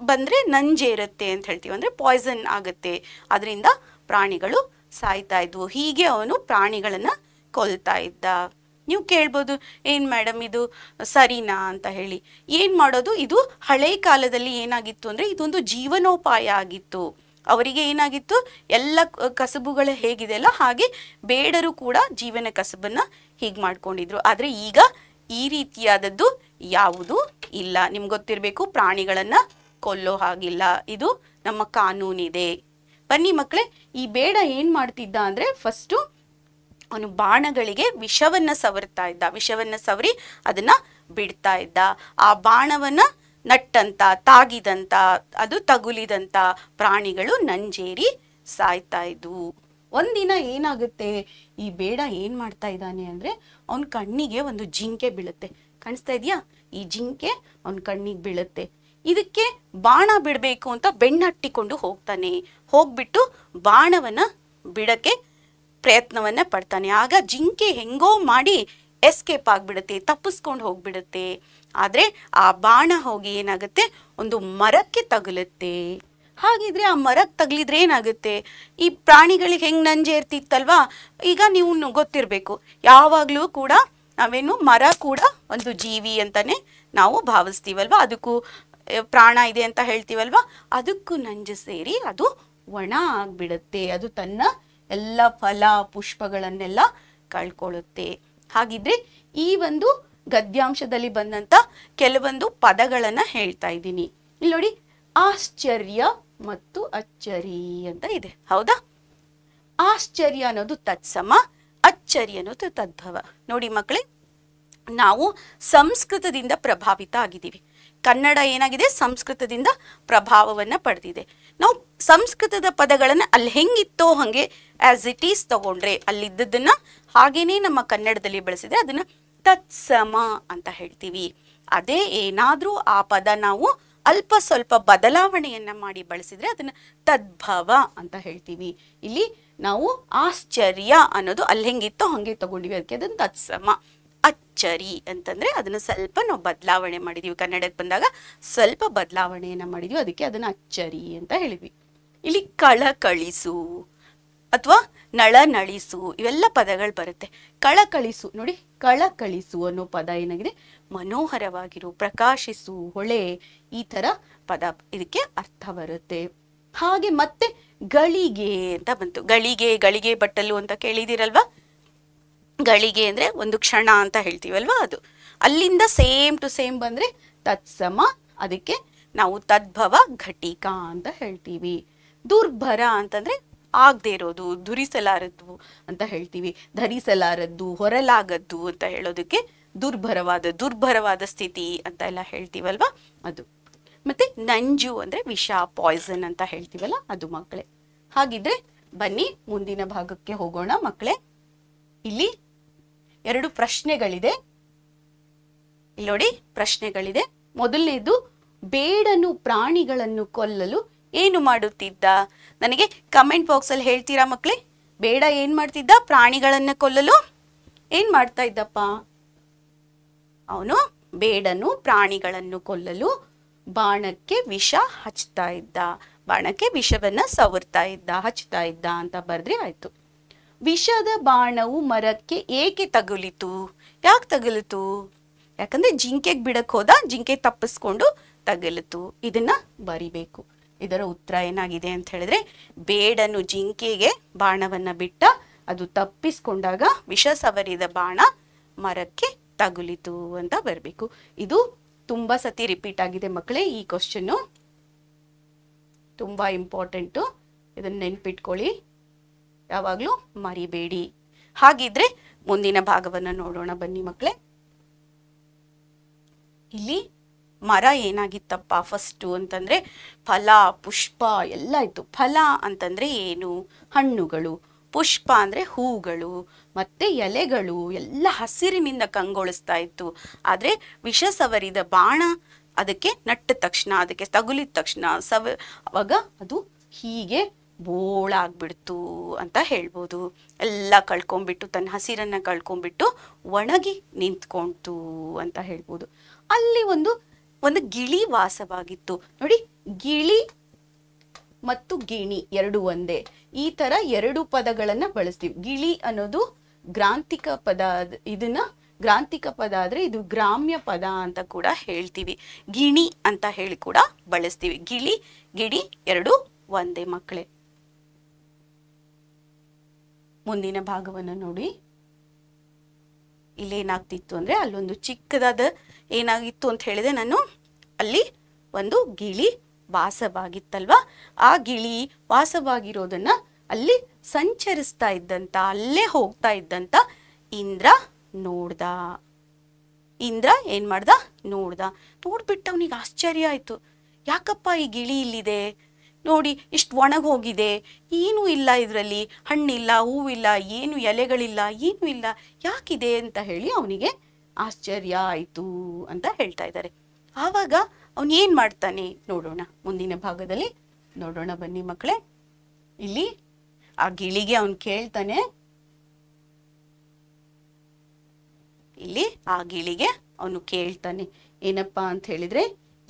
Speaker 1: ಬಂದ್ರೆ ನಂಜೇರುತ್ತೆ ಅಂತ ಹೇಳ್ತೀವಿ. ಅಂದ್ರೆ ಪಾಯ್ಸನ್ ಆಗುತ್ತೆ. ಅದರಿಂದ ಪ್ರಾಣಿಗಳು ಸಾಯ್ತಾ ಇದ್ವು. ಹೀಗೆ ಅವನು ಪ್ರಾಣಿಗಳನ್ನ ಕೊಲ್ತಾ ಇದ್ದ. ನೀವು ಕೇಳ್ಬೋದು, ಏನ್ ಮೇಡಮ್ ಇದು? ಸರಿನಾ ಅಂತ ಹೇಳಿ. ಏನ್ ಮಾಡೋದು? ಇದು ಹಳೆ ಕಾಲದಲ್ಲಿ ಏನಾಗಿತ್ತು ಅಂದ್ರೆ ಇದೊಂದು ಜೀವನೋಪಾಯ ಆಗಿತ್ತು. ಅವರಿಗೆ ಏನಾಗಿತ್ತು? ಎಲ್ಲ ಕಸಬುಗಳು ಹೇಗಿದೆಯಲ್ಲ ಹಾಗೆ ಬೇಡರು ಕೂಡ ಜೀವನ ಕಸಬನ್ನ ಹೀಗೆ ಮಾಡ್ಕೊಂಡಿದ್ರು. ಆದ್ರೆ ಈಗ ಈ ರೀತಿಯಾದದ್ದು ಯಾವುದೂ ಇಲ್ಲ. ನಿಮ್ಗೆ ಗೊತ್ತಿರಬೇಕು, ಪ್ರಾಣಿಗಳನ್ನ ಕೊಲ್ಲೋ ಹಾಗಿಲ್ಲ. ಇದು ನಮ್ಮ ಕಾನೂನಿದೆ. ಬನ್ನಿ ಮಕ್ಕಳೇ, ಈ ಬೇಡ ಏನ್ ಮಾಡ್ತಿದ್ದ ಅಂದ್ರೆ ಫಸ್ಟು ಅವನು ಬಾಣಗಳಿಗೆ ವಿಷವನ್ನ ಸವರ್ತಾ ಇದ್ದ. ವಿಷವನ್ನ ಸವರಿ ಅದನ್ನ ಬಿಡ್ತಾ ಇದ್ದ. ಆ ಬಾಣವನ್ನ ನಟ್ಟಂತ, ತಾಗಿದಂತ, ಅದು ತಗುಲಿದಂತ ಪ್ರಾಣಿಗಳು ನಂಜೇರಿ ಸಾಯ್ತಾ ಇದ್ವು. ಒಂದಿನ ಏನಾಗುತ್ತೆ? ಈ ಬೇಡ ಏನ್ ಮಾಡ್ತಾ ಇದ್ದಾನೆ ಅಂದ್ರೆ ಅವನ ಕಣ್ಣಿಗೆ ಒಂದು ಜಿಂಕೆ ಬೀಳುತ್ತೆ. ಕಾಣಿಸ್ತಾ ಇದೆಯಾ? ಈ ಜಿಂಕೆ ಅವನ ಕಣ್ಣಿಗೆ ಬೀಳುತ್ತೆ. ಇದಕ್ಕೆ ಬಾಣ ಬಿಡಬೇಕು ಅಂತ ಬೆನ್ನಟ್ಟಿಕೊಂಡು ಹೋಗ್ತಾನೆ. ಹೋಗ್ಬಿಟ್ಟು ಬಾಣವನ್ನ ಬಿಡಕ್ಕೆ ಪ್ರಯತ್ನವನ್ನ ಪಡ್ತಾನೆ. ಆಗ ಜಿಂಕೆ ಹೆಂಗೋ ಮಾಡಿ ಎಸ್ಕೇಪ್ ಆಗಿಬಿಡುತ್ತೆ, ತಪ್ಪಿಸ್ಕೊಂಡು ಹೋಗ್ಬಿಡುತ್ತೆ. ಆದ್ರೆ ಆ ಬಾಣ ಹೋಗಿ ಏನಾಗುತ್ತೆ? ಒಂದು ಮರಕ್ಕೆ ತಗುಲುತ್ತೆ. ಹಾಗಿದ್ರೆ ಆ ಮರಕ್ಕೆ ತಗಲಿದ್ರೆ ಏನಾಗುತ್ತೆ? ಈ ಪ್ರಾಣಿಗಳಿಗೆ ಹೆಂಗ್ ನಂಜೇರ್ತಿತ್ತಲ್ವಾ ಈಗ ನೀವು ಗೊತ್ತಿರಬೇಕು. ಯಾವಾಗಲೂ ಕೂಡ ನಾವೇನು ಮರ ಕೂಡ ಒಂದು ಜೀವಿ ಅಂತಲೇ ನಾವು ಭಾವಿಸ್ತೀವಲ್ವಾ? ಅದಕ್ಕೂ ಪ್ರಾಣ ಇದೆ ಅಂತ ಹೇಳ್ತೀವಲ್ವಾ? ಅದಕ್ಕೂ ನಂಜು ಸೇರಿ ಅದು ಒಣ ಆಗ್ಬಿಡುತ್ತೆ. ಅದು ತನ್ನ ಎಲ್ಲ ಫಲ ಪುಷ್ಪಗಳನ್ನೆಲ್ಲ ಕಳ್ಕೊಳ್ಳುತ್ತೆ. ಹಾಗಿದ್ರೆ ಈ ಒಂದು ಗದ್ಯಾಂಶದಲ್ಲಿ ಬಂದಂತ ಕೆಲವೊಂದು ಪದಗಳನ್ನ ಹೇಳ್ತಾ ಇದ್ದೀನಿ. ಇಲ್ಲಿ ನೋಡಿ, ಆಶ್ಚರ್ಯ ಮತ್ತು ಅಚ್ಚರಿ ಅಂತ ಇದೆ. ಹೌದಾ? ಆಶ್ಚರ್ಯ ಅನ್ನೋದು ತತ್ಸಮ, ಅಚ್ಚರಿ ಅನ್ನೋದು ತದ್ಭವ. ನೋಡಿ ಮಕ್ಕಳೇ, ನಾವು ಸಂಸ್ಕೃತದಿಂದ ಪ್ರಭಾವಿತ ಆಗಿದ್ದೀವಿ. ಕನ್ನಡ ಏನಾಗಿದೆ? ಸಂಸ್ಕೃತದಿಂದ ಪ್ರಭಾವವನ್ನ ಪಡೆದಿದೆ. ನಾವು ಸಂಸ್ಕೃತದ ಪದಗಳನ್ನು ಅಲ್ಲಿ ಹೆಂಗಿತ್ತೋ ಹಾಗೆ ಆಸ್ ಇಟ್ ಈಸ್ ತಗೊಂಡ್ರೆ ಅಲ್ಲಿದ್ದದನ್ನ ಹಾಗೇನೇ ನಮ್ಮ ಕನ್ನಡದಲ್ಲಿ ಬಳಸಿದ್ರೆ ಅದನ್ನ ತತ್ಸಮ ಅಂತ ಹೇಳ್ತೀವಿ. ಅದೇ ಏನಾದರೂ ಆ ಪದ ನಾವು ಅಲ್ಪ ಸ್ವಲ್ಪ ಬದಲಾವಣೆಯನ್ನ ಮಾಡಿ ಬಳಸಿದ್ರೆ ಅದನ್ನ ತದ್ಭವ ಅಂತ ಹೇಳ್ತೀವಿ. ಇಲ್ಲಿ ನಾವು ಆಶ್ಚರ್ಯ ಅನ್ನೋದು ಅಲ್ಲಿ ಹೆಂಗಿತ್ತೋ ಹಂಗೆ ತಗೊಂಡಿವಿ. ಅದಕ್ಕೆ ಅದನ್ನ ತತ್ಸಮ. ಅಚ್ಚರಿ ಅಂತಂದ್ರೆ ಅದನ್ನ ಸ್ವಲ್ಪ ನಾವು ಬದಲಾವಣೆ ಮಾಡಿದೀವಿ. ಕನ್ನಡಕ್ಕೆ ಬಂದಾಗ ಸ್ವಲ್ಪ ಬದಲಾವಣೆಯನ್ನು ಮಾಡಿದೀವಿ. ಅದಕ್ಕೆ ಅದನ್ನ ಅಚ್ಚರಿ ಅಂತ ಹೇಳಿದ್ವಿ. ಇಲ್ಲಿ ಕಳಕಳಿಸು ಅಥವಾ ನಳ ನಳಿಸು ಇವೆಲ್ಲ ಪದಗಳು ಬರುತ್ತೆ. ಕಳಕಳಿಸು ನೋಡಿ ಕಳಕಳಿಸು ಅನ್ನೋ ಪದ ಏನಾಗಿದೆ? ಮನೋಹರವಾಗಿರು, ಪ್ರಕಾಶಿಸು, ಹೊಳೆ ಈ ತರ ಪದ ಇದಕ್ಕೆ ಅರ್ಥ ಬರುತ್ತೆ. ಹಾಗೆ ಮತ್ತೆ ಗಳಿಗೆ ಅಂತ ಬಂತು. ಗಳಿಗೆ ಗಳಿಗೆ ಬಟ್ಟಲು ಅಂತ ಕೇಳಿದಿರಲ್ವಾ ಗಳಿಗೆ ಅಂದ್ರೆ ಒಂದು ಕ್ಷಣ ಅಂತ ಹೇಳ್ತೀವಲ್ವಾ ಅದು. ಅಲ್ಲಿಂದ ಸೇಮ್ ಟು ಸೇಮ್ ಬಂದ್ರೆ ತತ್ಸಮ, ಅದಕ್ಕೆ ನಾವು ತದ್ಭವ ಘಟಿಕಾ ಅಂತ ಹೇಳ್ತೀವಿ. ದುರ್ಭರ ಅಂತಂದ್ರೆ ಆಗದೆ ಇರೋದು ಧುರಿಸಲಾರದ್ದು ಅಂತ ಹೇಳ್ತೀವಿ. ಧರಿಸಲಾರದ್ದು, ಹೊರಲಾಗದ್ದು ಅಂತ ಹೇಳೋದಕ್ಕೆ ದುರ್ಭರವಾದ ದುರ್ಭರವಾದ ಸ್ಥಿತಿ ಅಂತ ಎಲ್ಲ ಹೇಳ್ತೀವಲ್ವಾ ಅದು. ಮತ್ತೆ ನಂಜು ಅಂದ್ರೆ ವಿಷ ಪಾಯ್ಸನ್ ಅಂತ ಹೇಳ್ತೀವಲ್ಲ ಅದು ಮಕ್ಕಳೇ. ಹಾಗಿದ್ರೆ ಬನ್ನಿ ಮುಂದಿನ ಭಾಗಕ್ಕೆ ಹೋಗೋಣ ಮಕ್ಕಳೇ. ಇಲ್ಲಿ ಎರಡು ಪ್ರಶ್ನೆಗಳಿದೆ. ಇಲ್ಲಿ ನೋಡಿ ಪ್ರಶ್ನೆಗಳಿದೆ. ಮೊದಲನೇದು, ಬೇಡನು ಪ್ರಾಣಿಗಳನ್ನು ಕೊಲ್ಲಲು ಏನು ಮಾಡುತ್ತಿದ್ದ? ನನಗೆ ಕಮೆಂಟ್ ಬಾಕ್ಸ್ ಅಲ್ಲಿ ಹೇಳ್ತೀರಾ ಮಕ್ಕಳೇ? ಬೇಡ ಏನ್ ಮಾಡ್ತಿದ್ದ? ಪ್ರಾಣಿಗಳನ್ನ ಕೊಲ್ಲಲು ಏನ್ ಮಾಡ್ತಾ ಇದ್ದಪ್ಪ? ಅವನು ಬೇಡನು ಪ್ರಾಣಿಗಳನ್ನು ಕೊಲ್ಲಲು ಬಾಣಕ್ಕೆ ವಿಷ ಹಚ್ತಾ ಇದ್ದ. ಬಾಣಕ್ಕೆ ವಿಷವನ್ನ ಸವರ್ತಾ ಇದ್ದ ಹಚ್ತಾ ಇದ್ದ ಅಂತ ಬರೆದ್ರೆ ಆಯ್ತು. ವಿಷದ ಬಾಣವು ಮರಕ್ಕೆ ಏಕೆ ತಗುಲಿತು? ಯಾಕೆ ತಗುಲಿತು? ಯಾಕಂದ್ರೆ ಜಿಂಕೆಗೆ ಬಿಡಕ್ಕೆ ಹೋದ, ಜಿಂಕೆ ತಪ್ಪಿಸ್ಕೊಂಡು ತಗುಲಿತು. ಇದನ್ನ ಬರಿಬೇಕು. ಇದರ ಉತ್ತರ ಏನಾಗಿದೆ ಅಂತ ಹೇಳಿದ್ರೆ, ಬೇಡನು ಜಿಂಕೆಗೆ ಬಾಣವನ್ನ ಬಿಟ್ಟ, ಅದು ತಪ್ಪಿಸ್ಕೊಂಡಾಗ ವಿಷ ಸವರಿದ ಬಾಣ ಮರಕ್ಕೆ ತಗುಲಿತು ಅಂತ ಬರಬೇಕು. ಇದು ತುಂಬಾ ಸತಿ ರಿಪೀಟ್ ಆಗಿದೆ ಮಕ್ಕಳೇ, ಈ ಕ್ವಶನ್ನು ತುಂಬಾ ಇಂಪಾರ್ಟೆಂಟು ಇದನ್ನ ನೆನ್ಪಿಟ್ಕೊಳ್ಳಿ. ಯಾವಾಗಲೂ ಮರಿಬೇಡಿ. ಹಾಗಿದ್ರೆ ಮುಂದಿನ ಭಾಗವನ್ನು ನೋಡೋಣ ಬನ್ನಿ ಮಕ್ಕಳೇ ಇಲ್ಲಿ ಮರ ಏನಾಗಿತ್ತಪ್ಪ ಫಸ್ಟು ಅಂತಂದ್ರೆ ಫಲ, ಪುಷ್ಪ ಎಲ್ಲ ಇತ್ತು. ಫಲ ಅಂತಂದ್ರೆ ಏನು? ಹಣ್ಣುಗಳು. ಪುಷ್ಪ ಅಂದ್ರೆ ಹೂಗಳು. ಮತ್ತೆ ಎಲೆಗಳು. ಎಲ್ಲ ಹಸಿರಿನಿಂದ ಕಂಗೊಳಿಸ್ತಾ ಇತ್ತು. ಆದ್ರೆ ವಿಷ ಸವರಿದ ಬಾಣ ಅದಕ್ಕೆ ನಟ್ಟ ತಕ್ಷಣ, ಅದಕ್ಕೆ ತಗುಲಿದ ತಕ್ಷಣ ಸವ, ಅವಾಗ ಅದು ಹೀಗೆ ಬೋಳಾಗ್ಬಿಡ್ತು ಅಂತ ಹೇಳ್ಬೋದು. ಎಲ್ಲ ಕಳ್ಕೊಂಡ್ಬಿಟ್ಟು, ತನ್ನ ಹಸಿರನ್ನ ಕಳ್ಕೊಂಡ್ಬಿಟ್ಟು ಒಣಗಿ ನಿಂತ್ಕೊಂತು ಅಂತ ಹೇಳ್ಬೋದು. ಅಲ್ಲಿ ಒಂದು ಒಂದು ಗಿಳಿ ವಾಸವಾಗಿತ್ತು. ನೋಡಿ, ಗಿಳಿ ಮತ್ತು ಗಿಣಿ ಎರಡು ಒಂದೇ. ಈ ತರ ಎರಡು ಪದಗಳನ್ನ ಬಳಸ್ತೀವಿ. ಗಿಳಿ ಅನ್ನೋದು ಗ್ರಾಂಥಿಕ ಪದ, ಇದನ್ನ ಗ್ರಾಂಥಿಕ ಪದ ಆದ್ರೆ ಇದು ಗ್ರಾಮ್ಯ ಪದ ಅಂತ ಕೂಡ ಹೇಳ್ತೀವಿ. ಗಿಣಿ ಅಂತ ಹೇಳಿ ಕೂಡ ಬಳಸ್ತೀವಿ. ಗಿಳಿ ಗಿಡಿ ಎರಡು ಒಂದೇ ಮಕ್ಕಳೇ. ಮುಂದಿನ ಭಾಗವನ್ನು ನೋಡಿ. ಇಲ್ಲೇನಾಗ್ತಿತ್ತು ಅಂದರೆ ಅಲ್ಲೊಂದು ಚಿಕ್ಕದಾದ ಏನಾಗಿತ್ತು ಅಂತ ಹೇಳಿದೆ ನಾನು ಅಲ್ಲಿ ಒಂದು ಗಿಳಿ ವಾಸವಾಗಿತ್ತಲ್ವಾ? ಆ ಗಿಳಿ ವಾಸವಾಗಿರೋದನ್ನ ಅಲ್ಲಿ ಸಂಚರಿಸ್ತಾ ಇದ್ದಂತ, ಅಲ್ಲೇ ಹೋಗ್ತಾ ಇದ್ದಂತ ಇಂದ್ರ ನೋಡ್ದ. ಇಂದ್ರ ಏನ್ ಮಾಡ್ದ? ನೋಡ್ದ. ನೋಡ್ಬಿಟ್ಟು ಅವನಿಗೆ ಆಶ್ಚರ್ಯ ಆಯ್ತು. ಯಾಕಪ್ಪ ಈ ಗಿಳಿ ಇಲ್ಲಿದೆ? ನೋಡಿ ಇಷ್ಟು ಒಣಗ್ ಹೋಗಿದೆ ಏನೂ ಇಲ್ಲ ಇದರಲ್ಲಿ. ಹಣ್ಣಿಲ್ಲ, ಹೂವಿಲ್ಲ, ಏನು ಎಲೆಗಳಿಲ್ಲ, ಏನೂ ಇಲ್ಲ. ಯಾಕಿದೆ ಅಂತ ಹೇಳಿ ಅವನಿಗೆ ಆಶ್ಚರ್ಯ ಆಯಿತು ಅಂತ ಹೇಳ್ತಾ ಇದ್ದಾರೆ. ಆವಾಗ ಅವನು ಏನು ಮಾಡ್ತಾನೆ ನೋಡೋಣ. ಮುಂದಿನ ಭಾಗದಲ್ಲಿ ನೋಡೋಣ ಬನ್ನಿ ಮಕ್ಕಳೇ. ಇಲ್ಲಿ ಆ ಗಿಳಿಗೆ ಅವನು ಕೇಳ್ತಾನೆ. ಇಲ್ಲಿ ಆ ಗಿಳಿಗೆ ಅವನು ಕೇಳ್ತಾನೆ. ಏನಪ್ಪಾ ಅಂತ ಹೇಳಿದ್ರೆ,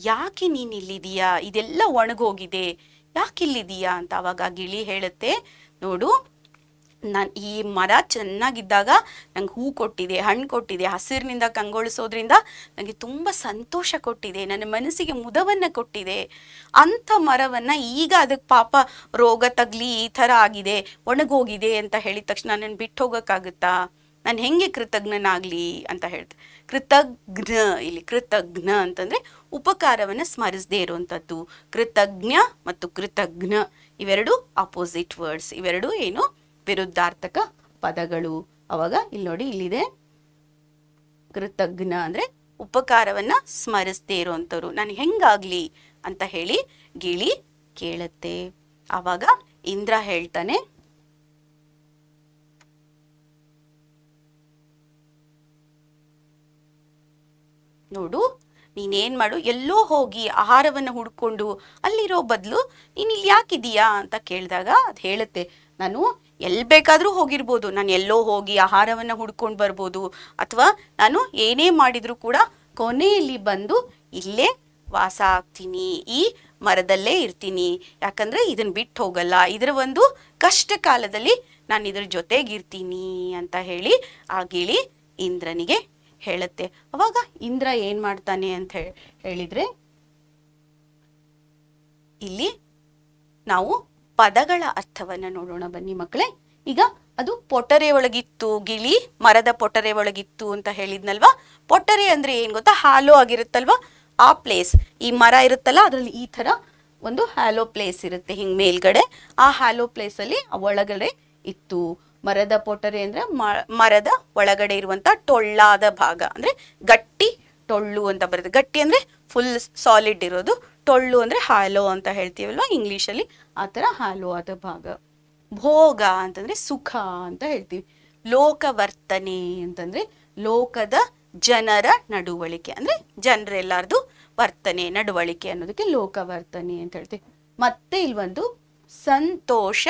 Speaker 1: ಯಾಕೆ ನೀನ್ ಇಲ್ಲಿದೀಯಾ ಇದೆಲ್ಲ ಒಣಗೋಗಿದೆ ಯಾಕೆ ಇಲ್ಲಿದೀಯಾ ಅಂತ ಅವಾಗ ಗಿಳಿ ಹೇಳುತ್ತೆ, ನೋಡು, ನಾನು ಈ ಮರ ಚೆನ್ನಾಗಿದ್ದಾಗ ನಂಗೆ ಹೂ ಕೊಟ್ಟಿದೆ ಹಣ್ಣು ಕೊಟ್ಟಿದೆ, ಹಸಿರಿನಿಂದ ಕಂಗೊಳಿಸೋದ್ರಿಂದ ನನಗೆ ತುಂಬ ಸಂತೋಷ ಕೊಟ್ಟಿದೆ, ನನ್ನ ಮನಸ್ಸಿಗೆ ಮುದವನ್ನು ಕೊಟ್ಟಿದೆ. ಅಂಥ ಮರವನ್ನು ಈಗ ಅದಕ್ಕೆ ಪಾಪ ರೋಗ ತಗ್ಲಿ ಈ ಥರ ಆಗಿದೆ, ಒಣಗೋಗಿದೆ ಅಂತ ಹೇಳಿದ ತಕ್ಷಣ ನಾನು ಬಿಟ್ಟು ಹೋಗೋಕ್ಕಾಗುತ್ತಾ? ನಾನು ಹೆಂಗೆ ಕೃತಜ್ಞನಾಗಲಿ ಅಂತ ಹೇಳ್ತೆ. ಕೃತಜ್ಞ, ಇಲ್ಲಿ ಕೃತಜ್ಞ ಅಂತಂದರೆ ಉಪಕಾರವನ್ನು ಸ್ಮರಿಸದೇ ಇರುವಂಥದ್ದು ಕೃತಜ್ಞ ಮತ್ತು ಕೃತಜ್ಞ, ಇವೆರಡು ಅಪೋಸಿಟ್ ವರ್ಡ್ಸ್ ಇವೆರಡು ಏನು? ವಿರುದ್ಧಾರ್ಥಕ ಪದಗಳು. ಅವಾಗ ಇಲ್ಲಿ ನೋಡಿ ಇಲ್ಲಿದೆ. ಕೃತಜ್ಞ ಅಂದರೆ ಉಪಕಾರವನ್ನ ಸ್ಮರಿಸದೇ ಇರುವಂಥವ್ರು ನಾನು ಹೆಂಗಾಗ್ಲಿ ಅಂತ ಹೇಳಿ, ಗಿಳಿ ಕೇಳತ್ತೆ. ಆವಾಗ ಇಂದ್ರ ಹೇಳ್ತಾನೆ ನೋಡು, ನೀನೇನ್ ಮಾಡು, ಎಲ್ಲೋ ಹೋಗಿ ಆಹಾರವನ್ನು ಹುಡ್ಕೊಂಡು ಅಲ್ಲಿರೋ ಬದಲು ನೀನ್ ಇಲ್ಲಿ ಯಾಕಿದೀಯಾ ಅಂತ ಕೇಳಿದಾಗ ಅದು ಹೇಳುತ್ತೆ. ನಾನು ಎಲ್ಲಿ ಬೇಕಾದ್ರೂ ಹೋಗಿರ್ಬೋದು, ನಾನು ಎಲ್ಲೋ ಹೋಗಿ ಆಹಾರವನ್ನ ಹುಡ್ಕೊಂಡು ಬರ್ಬೋದು, ಅಥವಾ ನಾನು ಏನೇ ಮಾಡಿದ್ರು ಕೂಡ ಕೊನೆಯಲ್ಲಿ ಬಂದು ಇಲ್ಲೇ ವಾಸ ಆಗ್ತೀನಿ, ಈ ಮರದಲ್ಲೇ ಇರ್ತೀನಿ. ಯಾಕಂದ್ರೆ ಇದನ್ನ ಬಿಟ್ಟು ಹೋಗಲ್ಲ, ಇದರ ಒಂದು ಕಷ್ಟ ಕಾಲದಲ್ಲಿ ನಾನು ಇದ್ರ ಜೊತೆಗಿರ್ತೀನಿ ಅಂತ ಹೇಳಿ ಆ ಗಿಳಿ ಇಂದ್ರನಿಗೆ ಹೇಳುತ್ತೆ. ಅವಾಗ ಇಂದ್ರ ಏನ್ ಮಾಡ್ತಾನೆ ಅಂತ ಹೇಳಿದ್ರೆ, ಇಲ್ಲಿ ನಾವು ಪದಗಳ ಅರ್ಥವನ್ನ ನೋಡೋಣ ಬನ್ನಿ ಮಕ್ಕಳೇ. ಈಗ ಅದು ಪೊಟ್ಟರೆ ಒಳಗಿತ್ತು, ಗಿಳಿ ಮರದ ಪೊಟ್ಟರೆ ಒಳಗಿತ್ತು ಅಂತ ಹೇಳಿದ್ನಲ್ವಾ? ಪೊಟ್ಟರೆ ಅಂದ್ರೆ ಏನ್ ಗೊತ್ತಾ? ಹಾಲು ಆಗಿರುತ್ತಲ್ವಾ? ಆ ಪ್ಲೇಸ್ ಈ ಮರ ಇರುತ್ತಲ್ಲ, ಅದ್ರಲ್ಲಿ ಈ ತರ ಒಂದು ಹ್ಯಾಲೋ ಪ್ಲೇಸ್ ಇರುತ್ತೆ ಹಿಂಗ್ ಮೇಲ್ಗಡೆ. ಆ ಹ್ಯಾಲೋ ಪ್ಲೇಸ್ ಅಲ್ಲಿ ಒಳಗಡೆ ಇತ್ತು. ಮರದ ಪೊಟರೆ ಅಂದರೆ ಮರದ ಒಳಗಡೆ ಇರುವಂತ ಟೊಳ್ಳಾದ ಭಾಗ, ಅಂದ್ರೆ ಗಟ್ಟಿ ಟೊಳ್ಳು ಅಂತ ಬರುತ್ತೆ. ಗಟ್ಟಿ ಅಂದ್ರೆ ಫುಲ್ ಸಾಲಿಡ್ ಇರೋದು. ಟೊಳ್ಳು ಅಂದ್ರೆ ಹಾಲೋ ಅಂತ ಹೇಳ್ತೀವಲ್ವ ಇಂಗ್ಲೀಷಲ್ಲಿ? ಆ ಥರ ಹಾಲೋ ಆದ ಭಾಗ. ಭೋಗ ಅಂತಂದ್ರೆ ಸುಖ ಅಂತ ಹೇಳ್ತೀವಿ. ಲೋಕವರ್ತನೆ ಅಂತಂದ್ರೆ ಲೋಕದ ಜನರ ನಡವಳಿಕೆ, ಅಂದ್ರೆ ಜನರೆಲ್ಲಾರ್ದು ವರ್ತನೆ, ನಡವಳಿಕೆ ಅನ್ನೋದಕ್ಕೆ ಲೋಕವರ್ತನೆ ಅಂತ ಹೇಳ್ತೀವಿ. ಮತ್ತೆ ಇಲ್ಲಿ ಒಂದು ಸಂತೋಷ,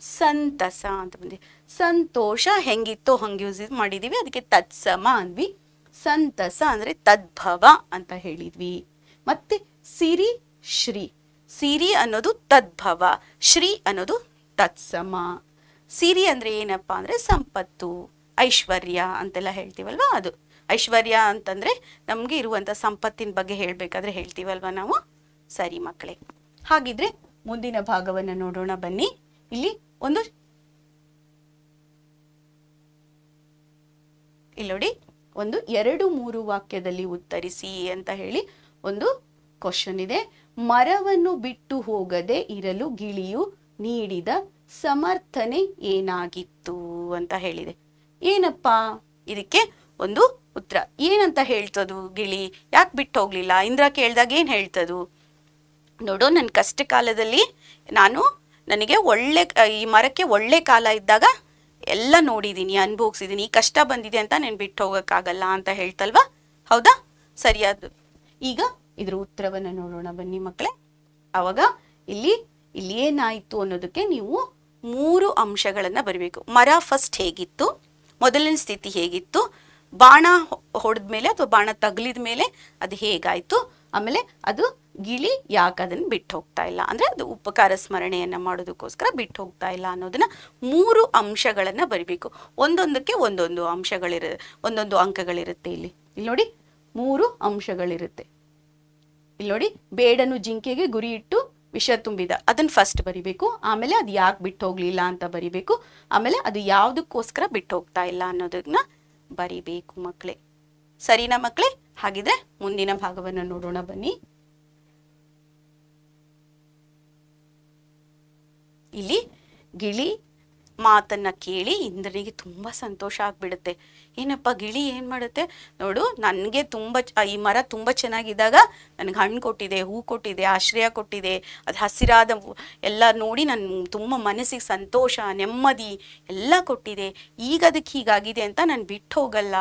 Speaker 1: ಸಂತಸ ಅಂತ ಬಂದಿದೆ. ಸಂತೋಷ ಹೆಂಗಿತ್ತೋ ಹಂಗೆ ಯೂಸ್ ಮಾಡಿದ್ದೀವಿ ಅದಕ್ಕೆ ತತ್ಸಮ ಅಂದ್ವಿ. ಸಂತಸ ಅಂದ್ರೆ ತದ್ಭವ ಅಂತ ಹೇಳಿದ್ವಿ. ಮತ್ತೆ ಸಿರಿ, ಶ್ರೀ. ಸಿರಿ ಅನ್ನೋದು ತದ್ಭವ, ಶ್ರೀ ಅನ್ನೋದು ತತ್ಸಮ. ಸಿರಿ ಅಂದ್ರೆ ಏನಪ್ಪಾ ಅಂದ್ರೆ ಸಂಪತ್ತು, ಐಶ್ವರ್ಯ ಅಂತೆಲ್ಲ ಹೇಳ್ತೀವಲ್ವಾ ಅದು. ಐಶ್ವರ್ಯ ಅಂತಂದ್ರೆ ನಮಗೆ ಇರುವಂತ ಸಂಪತ್ತಿನ ಬಗ್ಗೆ ಹೇಳಬೇಕಾದ್ರೆ ಹೇಳ್ತೀವಲ್ವಾ ನಾವು? ಸರಿ ಮಕ್ಕಳೇ. ಹಾಗಿದ್ರೆ ಮುಂದಿನ ಭಾಗವನ್ನ ನೋಡೋಣ ಬನ್ನಿ. ಇಲ್ಲಿ ಒಂದು ಇಲ್ಲಿ ನೋಡಿ, ಒಂದು ಎರಡು ಮೂರು ವಾಕ್ಯದಲ್ಲಿ ಉತ್ತರಿಸಿ ಅಂತ ಹೇಳಿ ಒಂದು ಕ್ವಶನ್ ಇದೆ. ಮರವನ್ನು ಬಿಟ್ಟು ಹೋಗದೆ ಇರಲು ಗಿಳಿಯು ನೀಡಿದ ಸಮರ್ಥನೆ ಏನಾಗಿತ್ತು ಅಂತ ಹೇಳಿದೆ. ಏನಪ್ಪಾ? ಇದಕ್ಕೆ ಒಂದು ಉತ್ತರ. ಏನಂತ ಹೇಳ್ತದು ಗಿಳಿ? ಯಾಕೆ ಬಿಟ್ಟು ಹೋಗ್ಲಿಲ್ಲ? ಇಂದ್ರ ಕೇಳ್ದಾಗ ಏನ್ ಹೇಳ್ತದು? ನೋಡು ನನ್ನ ಕಷ್ಟ ಕಾಲದಲ್ಲಿ ನಾನು ನನಗೆ ಒಳ್ಳೆ, ಈ ಮರಕ್ಕೆ ಒಳ್ಳೆ ಕಾಲ ಇದ್ದಾಗ ಎಲ್ಲ ನೋಡಿದ್ದೀನಿ, ಅನುಭವಿಸಿದ್ದೀನಿ, ಈ ಕಷ್ಟ ಬಂದಿದೆ ಅಂತ ನಾನು ಬಿಟ್ಟು ಹೋಗೋಕ್ಕಾಗಲ್ಲ ಅಂತ ಹೇಳ್ತಲ್ವಾ? ಹೌದಾ? ಸರಿಯಾದ ಈಗ ಇದ್ರ ಉತ್ತರವನ್ನು ನೋಡೋಣ ಬನ್ನಿ ಮಕ್ಕಳೇ. ಅವಾಗ ಇಲ್ಲಿ ಇಲ್ಲಿ ಏನಾಯಿತು ಅನ್ನೋದಕ್ಕೆ ನೀವು ಮೂರು ಅಂಶಗಳನ್ನ ಬರಬೇಕು. ಮರ ಫಸ್ಟ್ ಹೇಗಿತ್ತು? ಮೊದಲಿನ ಸ್ಥಿತಿ ಹೇಗಿತ್ತು? ಬಾಣ ಹೊಡೆದ ಮೇಲೆ ಅಥವಾ ಬಾಣ ತಗಲಿದ ಮೇಲೆ ಅದು ಹೇಗಾಯ್ತು? ಆಮೇಲೆ ಅದು ಗಿಳಿ ಯಾಕೆ ಅದನ್ನು ಬಿಟ್ಟು ಹೋಗ್ತಾ ಇಲ್ಲ? ಅಂದ್ರೆ ಅದು ಉಪಕಾರ ಸ್ಮರಣೆಯನ್ನ ಮಾಡೋದಕ್ಕೋಸ್ಕರ ಬಿಟ್ಟು ಹೋಗ್ತಾ ಇಲ್ಲ ಅನ್ನೋದನ್ನ ಮೂರು ಅಂಶಗಳನ್ನ ಬರಿಬೇಕು. ಒಂದೊಂದಕ್ಕೆ ಒಂದೊಂದು ಅಂಶಗಳಿರ, ಒಂದೊಂದು ಅಂಕಗಳಿರುತ್ತೆ ಇಲ್ಲಿ. ಇಲ್ಲಿ ನೋಡಿ, ಮೂರು ಅಂಶಗಳಿರುತ್ತೆ. ಇಲ್ಲಿ ನೋಡಿ, ಬೇಡನು ಜಿಂಕೆಗೆ ಗುರಿ ಇಟ್ಟು ವಿಷ ತುಂಬಿದ. ಅದನ್ನ ಫಸ್ಟ್ ಬರಿಬೇಕು. ಆಮೇಲೆ ಅದು ಯಾಕೆ ಬಿಟ್ಟು ಹೋಗ್ಲಿಲ್ಲ ಅಂತ ಬರಿಬೇಕು. ಆಮೇಲೆ ಅದು ಯಾವುದಕ್ಕೋಸ್ಕರ ಬಿಟ್ಟು ಹೋಗ್ತಾ ಇಲ್ಲ ಅನ್ನೋದನ್ನ ಬರಿಬೇಕು ಮಕ್ಕಳೇ ಸರಿನಾ ಮಕ್ಕಳೇ ಹಾಗಿದ್ರೆ ಮುಂದಿನ ಭಾಗವನ್ನು ನೋಡೋಣ ಬನ್ನಿ. ಇಲ್ಲಿ ಗಿಳಿ ಮಾತನ್ನ ಕೇಳಿ ಇಂದ್ರನಿಗೆ ತುಂಬಾ ಸಂತೋಷ ಆಗ್ಬಿಡುತ್ತೆ. ಏನಪ್ಪ ಗಿಳಿ ಏನ್ ಮಾಡುತ್ತೆ? ನೋಡು, ನನಗೆ ತುಂಬಾ ಈ ಮರ ತುಂಬಾ ಚೆನ್ನಾಗಿದ್ದಾಗ ನನಗೆ ಹಣ್ಣು ಕೊಟ್ಟಿದೆ, ಹೂ ಕೊಟ್ಟಿದೆ, ಆಶ್ರಯ ಕೊಟ್ಟಿದೆ, ಅದು ಹಸಿರಾದ ಎಲ್ಲ ನೋಡಿ ನನ್ನ ತುಂಬಾ ಮನಸ್ಸಿಗೆ ಸಂತೋಷ, ನೆಮ್ಮದಿ ಎಲ್ಲ ಕೊಟ್ಟಿದೆ. ಈಗ ಅದಕ್ಕೆ ಹೀಗಾಗಿದೆ ಅಂತ ನಾನು ಬಿಟ್ಟು ಹೋಗಲ್ಲ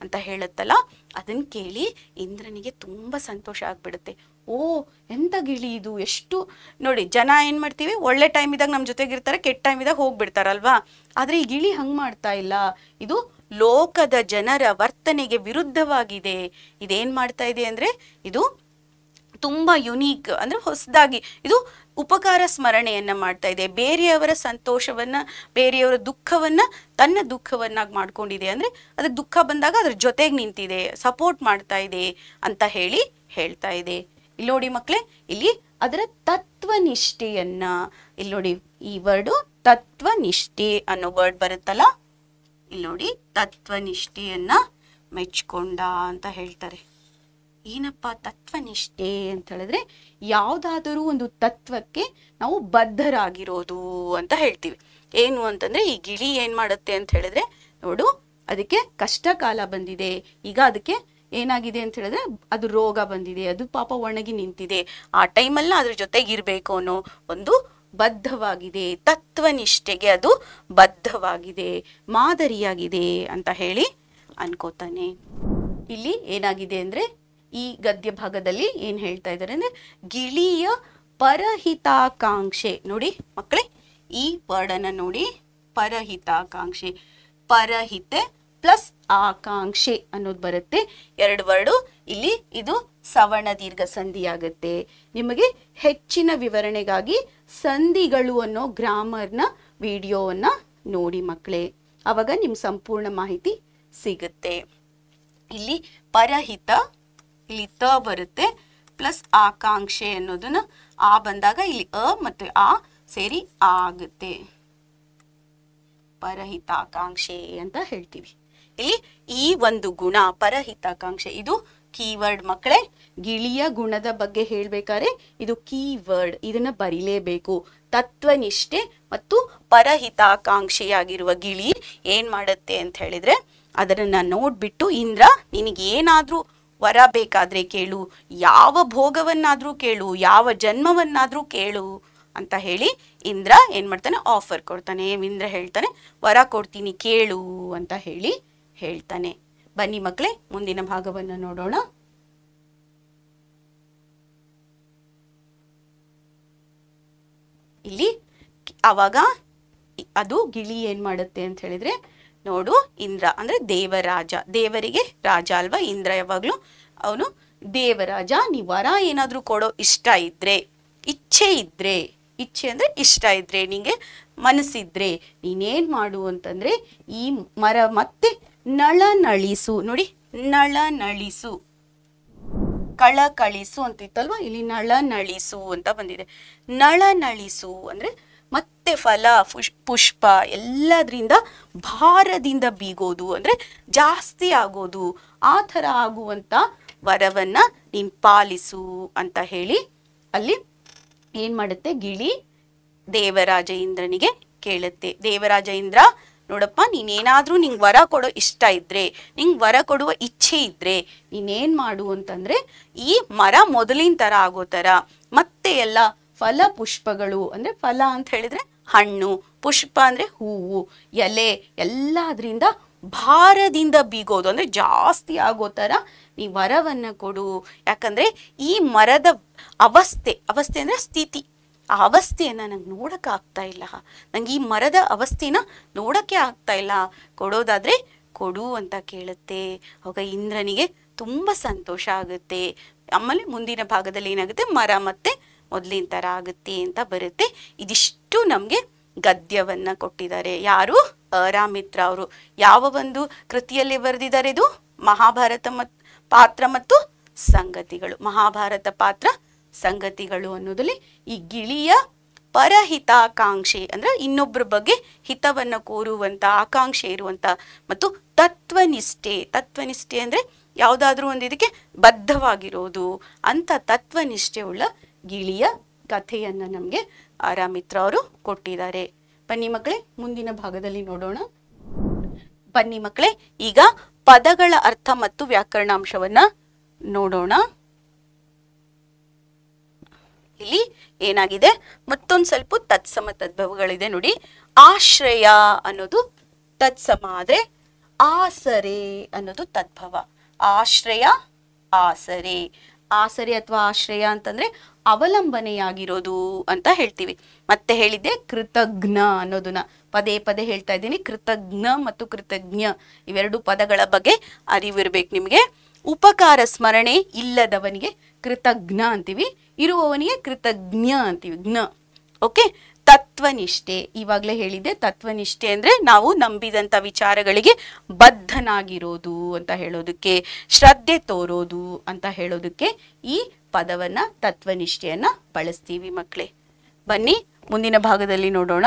Speaker 1: ಅಂತ ಹೇಳುತ್ತಲ್ಲ ಅದನ್ನ ಕೇಳಿ ಇಂದ್ರನಿಗೆ ತುಂಬಾ ಸಂತೋಷ ಆಗ್ಬಿಡುತ್ತೆ. ಓ, ಎಂತ ಗಿಳಿ ಇದು? ಎಷ್ಟು? ನೋಡಿ, ಜನ ಏನು ಮಾಡ್ತೀವಿ, ಒಳ್ಳೆ ಟೈಮ್ ಇದ್ದಾಗ ನಮ್ಮ ಜೊತೆಗಿರ್ತಾರೆ ಕೆಟ್ಟ ಟೈಮ್ ಇದ್ದಾಗ ಹೋಗ್ಬಿಡ್ತಾರಲ್ವಾ? ಆದರೆ ಈ ಗಿಳಿ ಹಂಗೆ ಮಾಡ್ತಾ ಇಲ್ಲ. ಇದು ಲೋಕದ ಜನರ ವರ್ತನೆಗೆ ವಿರುದ್ಧವಾಗಿದೆ. ಇದೇನು ಮಾಡ್ತಾ ಇದೆ ಅಂದ್ರೆ, ಇದು ತುಂಬಾ ಯುನೀಕ್ ಅಂದ್ರೆ ಹೊಸದಾಗಿ, ಇದು ಉಪಕಾರ ಸ್ಮರಣೆಯನ್ನು ಮಾಡ್ತಾ ಇದೆ. ಬೇರೆಯವರ ಸಂತೋಷವನ್ನ, ಬೇರೆಯವರ ದುಃಖವನ್ನ, ತನ್ನ ದುಃಖವನ್ನಾಗಿ ಮಾಡ್ಕೊಂಡಿದೆ ಅಂದ್ರೆ, ಅದಕ್ಕೆ ದುಃಖ ಬಂದಾಗ ಅದ್ರ ಜೊತೆಗೆ ನಿಂತಿದೆ ಸಪೋರ್ಟ್ ಮಾಡ್ತಾ ಇದೆ ಅಂತ ಹೇಳಿ ಹೇಳ್ತಾ ಇದೆ. ಇಲ್ಲಿ ನೋಡಿ ಮಕ್ಕಳೇ ಇಲ್ಲಿ ಅದರ ತತ್ವನಿಷ್ಠೆಯನ್ನ. ಇಲ್ಲಿ ನೋಡಿ ಈ ವರ್ಡು ತತ್ವನಿಷ್ಠೆ ಅನ್ನೋ ವರ್ಡ್ ಬರುತ್ತಲ್ಲ ಇಲ್ಲಿ ನೋಡಿ ತತ್ವನಿಷ್ಠೆಯನ್ನ ಮೆಚ್ಕೊಂಡ ಅಂತ ಹೇಳ್ತಾರೆ. ಏನಪ್ಪ ತತ್ವನಿಷ್ಠೆ ಅಂತ ಹೇಳಿದ್ರೆ, ಯಾವುದಾದರೂ ಒಂದು ತತ್ವಕ್ಕೆ ನಾವು ಬದ್ಧರಾಗಿರೋದು ಅಂತ ಹೇಳ್ತೀವಿ. ಏನು ಅಂತಂದ್ರೆ, ಈ ಗಿಳಿ ಏನ್ ಮಾಡುತ್ತೆ ಅಂತ ಹೇಳಿದ್ರೆ, ನೋಡು, ಅದಕ್ಕೆ ಕಷ್ಟ ಕಾಲ ಬಂದಿದೆ, ಈಗ ಅದಕ್ಕೆ ಏನಾಗಿದೆ ಅಂತ ಹೇಳಿದ್ರೆ ಅದು ರೋಗ ಬಂದಿದೆ, ಅದು ಪಾಪ ಒಣಗಿ ನಿಂತಿದೆ. ಆ ಟೈಮಲ್ಲಿ ಅದ್ರ ಜೊತೆಗೆ ಇರಬೇಕು ಅನ್ನೋ ಒಂದು ಬದ್ಧವಾಗಿದೆ, ತತ್ವನಿಷ್ಠೆಗೆ ಅದು ಬದ್ಧವಾಗಿದೆ, ಮಾದರಿಯಾಗಿದೆ ಅಂತ ಹೇಳಿ ಅನ್ಕೋತಾನೆ. ಇಲ್ಲಿ ಏನಾಗಿದೆ ಅಂದ್ರೆ ಈ ಗದ್ಯ ಭಾಗದಲ್ಲಿ ಏನ್ ಹೇಳ್ತಾ ಇದ್ದಾರೆ ಅಂದ್ರೆ ಗಿಳಿಯ ಪರಹಿತಾಕಾಂಕ್ಷೆ. ನೋಡಿ ಮಕ್ಕಳೇ, ಈ ವರ್ಡ್ ಅನ್ನ ನೋಡಿ ಪರಹಿತಾಕಾಂಕ್ಷೆ. ಪರಹಿತೆ ಪ್ಲಸ್ ಆಕಾಂಕ್ಷೆ ಅನ್ನೋದು ಬರುತ್ತೆ. ಎರಡು ವರ್ಡು. ಇಲ್ಲಿ ಇದು ಸವರ್ಣ ದೀರ್ಘ ಸಂಧಿ ಆಗುತ್ತೆ ನಿಮಗೆ ಹೆಚ್ಚಿನ ವಿವರಣೆಗಾಗಿ ಸಂಧಿಗಳು ಅನ್ನೋ ಗ್ರಾಮರ್ನ ವಿಡಿಯೋವನ್ನ ನೋಡಿ ಮಕ್ಕಳೇ. ಅವಾಗ ನಿಮ್ಮ ಸಂಪೂರ್ಣ ಮಾಹಿತಿ ಸಿಗುತ್ತೆ. ಇಲ್ಲಿ ಪರಹಿತ, ಇಲ್ಲಿ ತ ಬರುತ್ತೆ. ಪ್ಲಸ್ ಆಕಾಂಕ್ಷೆ ಅನ್ನೋದನ್ನ ಆ ಬಂದಾಗ ಇಲ್ಲಿ ಅ ಮತ್ತು ಆ ಸೇರಿ ಆಗುತ್ತೆ. ಪರಹಿತಾಕಾಂಕ್ಷೆ ಅಂತ ಹೇಳ್ತೀವಿ. ಈ ಒಂದು ಗುಣ ಪರಹಿತಾಕಾಂಕ್ಷೆ ಇದು ಕೀವರ್ಡ್ ಮಕ್ಕಳೇ, ಗಿಳಿಯ ಗುಣದ ಬಗ್ಗೆ ಹೇಳ್ಬೇಕಾದ್ರೆ ಇದು ಕೀವರ್ಡ್ ಇದನ್ನ ಬರಿಲೇಬೇಕು. ತತ್ವನಿಷ್ಠೆ ಮತ್ತು ಪರಹಿತಾಕಾಂಕ್ಷೆಯಾಗಿರುವ ಗಿಳಿ ಏನ್ ಮಾಡುತ್ತೆ ಅಂತ ಹೇಳಿದ್ರೆ, ಅದನ್ನ ನೋಡ್ಬಿಟ್ಟು, ಇಂದ್ರ ನಿನಗೆ ಏನಾದ್ರೂ ವರ ಬೇಕಾದ್ರೆ ಕೇಳು, ಯಾವ ಭೋಗವನ್ನಾದ್ರೂ ಕೇಳು, ಯಾವ ಜನ್ಮವನ್ನಾದ್ರೂ ಕೇಳು ಅಂತ ಹೇಳಿ ಇಂದ್ರ ಏನ್ ಮಾಡ್ತಾನೆ ಆಫರ್ ಕೊಡ್ತಾನೆ, ಇಂದ್ರ ಹೇಳ್ತಾನೆ, ವರ ಕೊಡ್ತೀನಿ ಕೇಳು ಅಂತ ಹೇಳಿ ಹೇಳ್ತಾನೆ. ಬನ್ನಿ ಮಕ್ಕಳೇ, ಮುಂದಿನ ಭಾಗವನ್ನು ನೋಡೋಣ. ಇಲ್ಲಿ ಅವಾಗ ಅದು ಗಿಳಿ ಏನ್ ಮಾಡುತ್ತೆ ಅಂತ ಹೇಳಿದ್ರೆ, ನೋಡು, ಇಂದ್ರ, ಅಂದ್ರೆ ದೇವರಾಜ. ದೇವರಿಗೆ ರಾಜ ಅಲ್ವಾ? ಇಂದ್ರ ಯಾವಾಗ್ಲೂ ಅವನು ದೇವರಾಜ ನೀ ವರ ಏನಾದ್ರೂ ಕೊಡೋ ಇಷ್ಟ ಇದ್ರೆ, ಇಚ್ಛೆ ಇದ್ರೆ, ಇಚ್ಛೆ ಅಂದ್ರೆ ಇಷ್ಟ ಇದ್ರೆ, ನಿಂಗೆ ಮನಸ್ಸಿದ್ರೆ, ನೀನೇನ್ ಮಾಡು ಅಂತಂದ್ರೆ, ಈ ಮರ ಮತ್ತೆ ನಳನಳಿಸು. ನೋಡಿ, ನಳನಳಿಸು. ಕಳಕಳಿಸು ಅಂತಿತ್ತಲ್ವಾ? ಇಲ್ಲಿ ನಳನಳಿಸು ಅಂತ ಬಂದಿದೆ. ನಳನಳಿಸು ಅಂದ್ರೆ ಮತ್ತೆ ಫಲ, ಪುಷ್, ಪುಷ್ಪ ಎಲ್ಲದ್ರಿಂದ ಭಾರದಿಂದ ಬೀಗೋದು ಅಂದ್ರೆ ಜಾಸ್ತಿ ಆಗೋದು. ಆ ಥರ ಆಗುವಂತ ವರವನ್ನ ನೀನ್ ಪಾಲಿಸು ಅಂತ ಹೇಳಿ ಅಲ್ಲಿ ಏನ್ ಮಾಡುತ್ತೆ? ಗಿಳಿ ದೇವರಾಜ ಇಂದ್ರನಿಗೆ ಕೇಳುತ್ತೆ. ದೇವರಾಜ ಇಂದ್ರ ನೋಡಪ್ಪ, ನೀನೇನಾದ್ರೂ ನಿಂಗೆ ವರ ಕೊಡೋ ಇಷ್ಟ ಇದ್ರೆ, ನಿಂಗೆ ವರ ಕೊಡುವ ಇಚ್ಛೆ ಇದ್ರೆ, ನೀನೇನ್ ಮಾಡು ಅಂತಂದ್ರೆ, ಈ ಮರ ಮೊದಲಿನ ತರ ಆಗೋ ಥರ ಮತ್ತೆ ಎಲ್ಲ ಫಲ ಪುಷ್ಪಗಳು, ಅಂದ್ರೆ ಫಲ ಅಂತ ಹೇಳಿದ್ರೆ ಹಣ್ಣು, ಪುಷ್ಪ ಅಂದ್ರೆ ಹೂವು, ಎಲೆ, ಎಲ್ಲದ್ರಿಂದ ಭಾರದಿಂದ ಬೀಗೋದು, ಅಂದ್ರೆ ಜಾಸ್ತಿ ಆಗೋ ಥರ ನೀ ವರವನ್ನ ಕೊಡು. ಯಾಕಂದ್ರೆ ಈ ಮರದ ಅವಸ್ಥೆ ಅವಸ್ಥೆ ಅಂದ್ರೆ ಸ್ಥಿತಿ. ಆ ಅವಸ್ಥೆಯನ್ನ ನಂಗೆ ನೋಡೋಕೆ ಆಗ್ತಾ ಇಲ್ಲ. ನಂಗೆ ಈ ಮರದ ಅವಸ್ಥೆನ ನೋಡಕ್ಕೆ ಆಗ್ತಾ ಇಲ್ಲ. ಕೊಡೋದಾದ್ರೆ ಕೊಡು ಅಂತ ಕೇಳುತ್ತೆ. ಅವಾಗ ಇಂದ್ರನಿಗೆ ತುಂಬ ಸಂತೋಷ ಆಗುತ್ತೆ. ಆಮೇಲೆ ಮುಂದಿನ ಭಾಗದಲ್ಲಿ ಏನಾಗುತ್ತೆ? ಮರ ಮತ್ತೆ ಮೊದಲಿನ ತರ ಆಗುತ್ತೆ ಅಂತ ಬರುತ್ತೆ. ಇದಿಷ್ಟು ನಮಗೆ ಗದ್ಯವನ್ನ ಕೊಟ್ಟಿದ್ದಾರೆ. ಯಾರು? ರಾಮಿತ್ರ ಅವರು. ಯಾವ ಒಂದು ಕೃತಿಯಲ್ಲಿ ಬರೆದಿದ್ದಾರೆ ಇದು? ಮಹಾಭಾರತ ಮತ್, ಪಾತ್ರ ಮತ್ತು ಸಂಗತಿಗಳು. ಮಹಾಭಾರತ ಪಾತ್ರ ಸಂಗತಿಗಳು ಅನ್ನೋದಲ್ಲಿ ಈ ಗಿಳಿಯ ಪರಹಿತಾಕಾಂಕ್ಷೆ ಅಂದ್ರೆ ಇನ್ನೊಬ್ಬರ ಬಗ್ಗೆ ಹಿತವನ್ನ ಕೋರುವಂತ ಆಕಾಂಕ್ಷೆ ಇರುವಂತ ಮತ್ತು ತತ್ವನಿಷ್ಠೆ. ತತ್ವನಿಷ್ಠೆ ಅಂದ್ರೆ ಯಾವುದಾದ್ರೂ ಒಂದು ಇದಕ್ಕೆ ಬದ್ಧವಾಗಿರೋದು ಅಂತ ತತ್ವನಿಷ್ಠೆ ಉಳ್ಳ ಗಿಳಿಯ ಕಥೆಯನ್ನ ನಮ್ಗೆ ಆರಾಮಿತ್ರ ಅವರು ಕೊಟ್ಟಿದ್ದಾರೆ. ಬನ್ನಿ ಮಕ್ಕಳೇ, ಮುಂದಿನ ಭಾಗದಲ್ಲಿ ನೋಡೋಣ. ಬನ್ನಿ ಮಕ್ಕಳೇ, ಈಗ ಪದಗಳ ಅರ್ಥ ಮತ್ತು ವ್ಯಾಕರಣಾಂಶವನ್ನ ನೋಡೋಣ. ಇಲ್ಲಿ ಏನಾಗಿದೆ? ಮತ್ತೊಂದು ಸ್ವಲ್ಪ ತತ್ಸಮ ತದ್ಭವಗಳಿದೆ ನೋಡಿ. ಆಶ್ರಯ ಅನ್ನೋದು ತತ್ಸಮ ಆದ್ರೆ ಆಸರೆ ಅನ್ನೋದು ತದ್ಭವ. ಆಶ್ರಯ, ಆಸರೆ. ಆಸರೆ ಅಥವಾ ಆಶ್ರಯ ಅಂತಂದ್ರೆ ಅವಲಂಬನೆಯಾಗಿರೋದು ಅಂತ ಹೇಳ್ತೀವಿ. ಮತ್ತೆ ಹೇಳಿದ್ದೆ ಕೃತಜ್ಞ ಅನ್ನೋದನ್ನ. ಪದೇ ಪದೇ ಹೇಳ್ತಾ ಇದ್ದೀನಿ. ಕೃತಜ್ಞ ಮತ್ತು ಕೃತಜ್ಞ ಇವೆರಡು ಪದಗಳ ಬಗ್ಗೆ ಅರಿವಿರ್ಬೇಕು ನಿಮಗೆ. ಉಪಕಾರ ಸ್ಮರಣೆ ಇಲ್ಲದವನಿಗೆ ಕೃತಜ್ಞ ಅಂತೀವಿ. ಇರುವವನಿಗೆ ಕೃತಜ್ಞ ಅಂತೀವಿ. ಜ್ಞ. ಓಕೆ ತತ್ವನಿಷ್ಠೆ. ಇವಾಗಲೇ ಹೇಳಿದ್ದೆ, ತತ್ವನಿಷ್ಠೆ ಅಂದರೆ ನಾವು ನಂಬಿದಂಥ ವಿಚಾರಗಳಿಗೆ ಬದ್ಧನಾಗಿರೋದು ಅಂತ ಹೇಳೋದಕ್ಕೆ, ಶ್ರದ್ಧೆ ತೋರೋದು ಅಂತ ಹೇಳೋದಕ್ಕೆ ಈ ಪದವನ್ನ, ತತ್ವನಿಷ್ಠೆಯನ್ನ ಬಳಸ್ತೀವಿ ಮಕ್ಕಳೇ ಬನ್ನಿ, ಮುಂದಿನ ಭಾಗದಲ್ಲಿ ನೋಡೋಣ.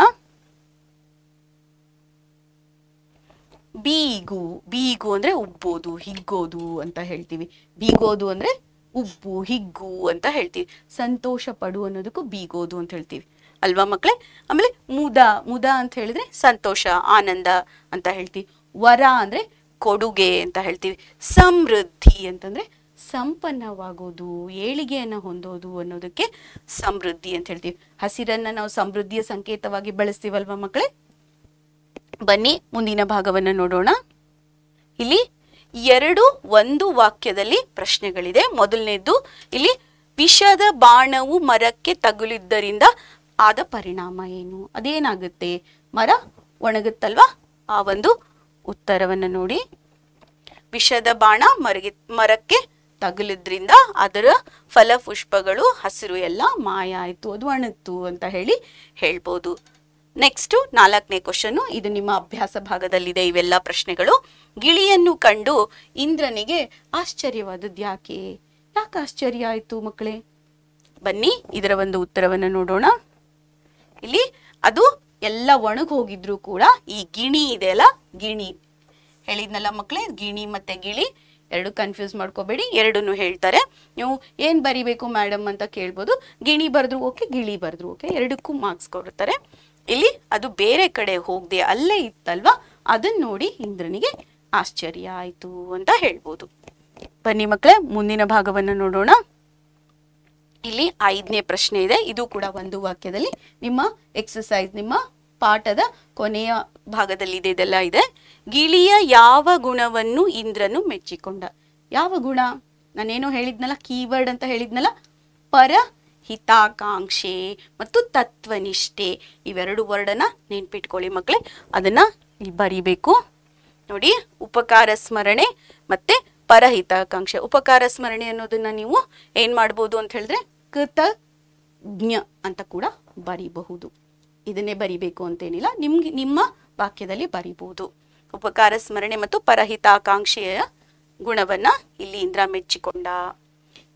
Speaker 1: ಬೀಗು. ಬೀಗು ಅಂದ್ರೆ ಉಬ್ಬೋದು, ಹಿಗ್ಗೋದು ಅಂತ ಹೇಳ್ತೀವಿ. ಬೀಗೋದು ಅಂದ್ರೆ ಉಬ್ಬು, ಹಿಗ್ಗು ಅಂತ ಹೇಳ್ತೀವಿ. ಸಂತೋಷ ಪಡು ಅನ್ನೋದಕ್ಕೂ ಬೀಗೋದು ಅಂತ ಹೇಳ್ತೀವಿ. ಅಲ್ವಾ ಮಕ್ಕಳೇ? ಆಮೇಲೆ ಮುದ ಮುದ ಅಂತ ಹೇಳಿದ್ರೆ ಸಂತೋಷ, ಆನಂದ ಅಂತ ಹೇಳ್ತೀವಿ. ವರ ಅಂದ್ರೆ ಕೊಡುಗೆ ಅಂತ ಹೇಳ್ತೀವಿ. ಸಮೃದ್ಧಿ ಅಂತಂದ್ರೆ ಸಂಪನ್ನವಾಗೋದು, ಏಳಿಗೆಯನ್ನ ಹೊಂದೋದು ಅನ್ನೋದಕ್ಕೆ ಸಮೃದ್ಧಿ ಅಂತ ಹೇಳ್ತೀವಿ. ಹಸಿರನ್ನ ನಾವು ಸಮೃದ್ಧಿಯ ಸಂಕೇತವಾಗಿ ಬಳಸ್ತೀವಲ್ವಾ ಮಕ್ಕಳೇ? ಬನ್ನಿ ಮುಂದಿನ ಭಾಗವನ್ನ ನೋಡೋಣ. ಇಲ್ಲಿ ಎರಡು ಒಂದು ವಾಕ್ಯದಲ್ಲಿ ಪ್ರಶ್ನೆಗಳಿದೆ. ಮೊದಲನೇದ್ದು ಇಲ್ಲಿ ವಿಷದ ಬಾಣವು ಮರಕ್ಕೆ ತಗುಲಿದ್ದರಿಂದ ಆದ ಪರಿಣಾಮ ಏನು? ಅದೇನಾಗುತ್ತೆ? ಮರ ಒಣಗುತ್ತಲ್ವಾ? ಆ ಒಂದು ಉತ್ತರವನ್ನು ನೋಡಿ. ವಿಷದ ಬಾಣ ಮರಗೆ, ಮರಕ್ಕೆ ತಗುಲಿದ್ರಿಂದ ಅದರ ಫಲಪುಷ್ಪಗಳು, ಹಸಿರು ಎಲ್ಲ ಮಾಯ ಆಯಿತು ಅದು ಒಣಗಿತು ಅಂತ ಹೇಳಿ ಹೇಳ್ಬೋದು. ನೆಕ್ಸ್ಟ್ ನಾಲ್ಕನೇ ಕ್ವಶನ್ ಇದು ನಿಮ್ಮ ಅಭ್ಯಾಸ ಭಾಗದಲ್ಲಿದೆ ಇವೆಲ್ಲ ಪ್ರಶ್ನೆಗಳು. ಗಿಳಿಯನ್ನು ಕಂಡು ಇಂದ್ರನಿಗೆ ಆಶ್ಚರ್ಯವಾದದ್ದು ಯಾಕೆ? ಯಾಕೆ ಆಶ್ಚರ್ಯ ಆಯ್ತು ಮಕ್ಕಳೇ? ಬನ್ನಿ, ಇದರ ಒಂದು ಉತ್ತರವನ್ನು ನೋಡೋಣ. ಇಲ್ಲಿ, ಅದು ಎಲ್ಲ ಒಣಗ್ ಹೋಗಿದ್ರು ಕೂಡ ಈ ಗಿಣಿ ಇದೆ ಅಲ್ಲ, ಗಿಣಿ. ಹೇಳಿದ್ನಲ್ಲ ಮಕ್ಕಳೇ, ಗಿಣಿ ಮತ್ತೆ ಗಿಳಿ, ಎರಡು ಕನ್ಫ್ಯೂಸ್ ಮಾಡ್ಕೋಬೇಡಿ, ಎರಡನ್ನು ಹೇಳ್ತಾರೆ. ನೀವು ಏನ್ ಬರಿಬೇಕು ಮೇಡಮ್ ಅಂತ ಕೇಳ್ಬೋದು. ಗಿಣಿ ಬರೆದ್ರು ಓಕೆ ಗಿಳಿ ಬರೆದ್ರು ಓಕೆ ಎರಡಕ್ಕೂ ಮಾರ್ಕ್ಸ್ ಕೊಡ್ತಾರೆ. ಇಲ್ಲಿ ಅದು ಬೇರೆ ಕಡೆ ಹೋಗದೆ ಅಲ್ಲೇ ಇತ್ತಲ್ವಾ? ಅದನ್ನ ನೋಡಿ ಇಂದ್ರನಿಗೆ ಆಶ್ಚರ್ಯ ಆಯ್ತು ಅಂತ ಹೇಳ್ಬೋದು. ಬನ್ನಿ ಮಕ್ಕಳೇ, ಮುಂದಿನ ಭಾಗವನ್ನು ನೋಡೋಣ. ಇಲ್ಲಿ ಐದನೇ ಪ್ರಶ್ನೆ ಇದೆ. ಇದು ಕೂಡ ಒಂದು ವಾಕ್ಯದಲ್ಲಿ ನಿಮ್ಮ ಎಕ್ಸಸೈಸ್ ನಿಮ್ಮ ಪಾಠದ ಕೊನೆಯ ಭಾಗದಲ್ಲಿ ಇದೆ ಇದೆಲ್ಲ ಇದೆ. ಗಿಳಿಯ ಯಾವ ಗುಣವನ್ನು ಇಂದ್ರನು ಮೆಚ್ಚಿಕೊಂಡ? ಯಾವ ಗುಣ? ನಾನೇನೋ ಹೇಳಿದ್ನಲ್ಲ, ಕೀವರ್ಡ್ ಅಂತ ಹೇಳಿದ್ನಲ್ಲ? ಪರ ಹಿತಾಕಾಂಕ್ಷೆ ಮತ್ತು ತತ್ವನಿಷ್ಠೆ ಇವೆರಡು ವರ್ಡನ್ನ ನೆನ್ಪಿಟ್ಕೊಳ್ಳಿ ಮಕ್ಕಳೇ. ಅದನ್ನ ಬರಿಬೇಕು. ನೋಡಿ, ಉಪಕಾರ ಸ್ಮರಣೆ ಮತ್ತೆ ಪರಹಿತಾಕಾಂಕ್ಷೆ. ಉಪಕಾರ ಸ್ಮರಣೆ ಅನ್ನೋದನ್ನ ನೀವು ಏನ್ ಮಾಡ್ಬೋದು ಅಂತ ಹೇಳಿದ್ರೆ ಕೃತಜ್ಞ ಅಂತ ಕೂಡ ಬರಿಬಹುದು. ಇದನ್ನೇ ಬರಿಬೇಕು ಅಂತೇನಿಲ್ಲ, ನಿಮ್ಗೆ ನಿಮ್ಮ ವಾಕ್ಯದಲ್ಲಿ ಬರಿಬಹುದು ಉಪಕಾರ ಸ್ಮರಣೆ ಮತ್ತು ಪರಹಿತಾಕಾಂಕ್ಷೆಯ ಗುಣವನ್ನ ಇಲ್ಲಿ ಇಂದ್ರ ಮೆಚ್ಚಿಕೊಂಡ.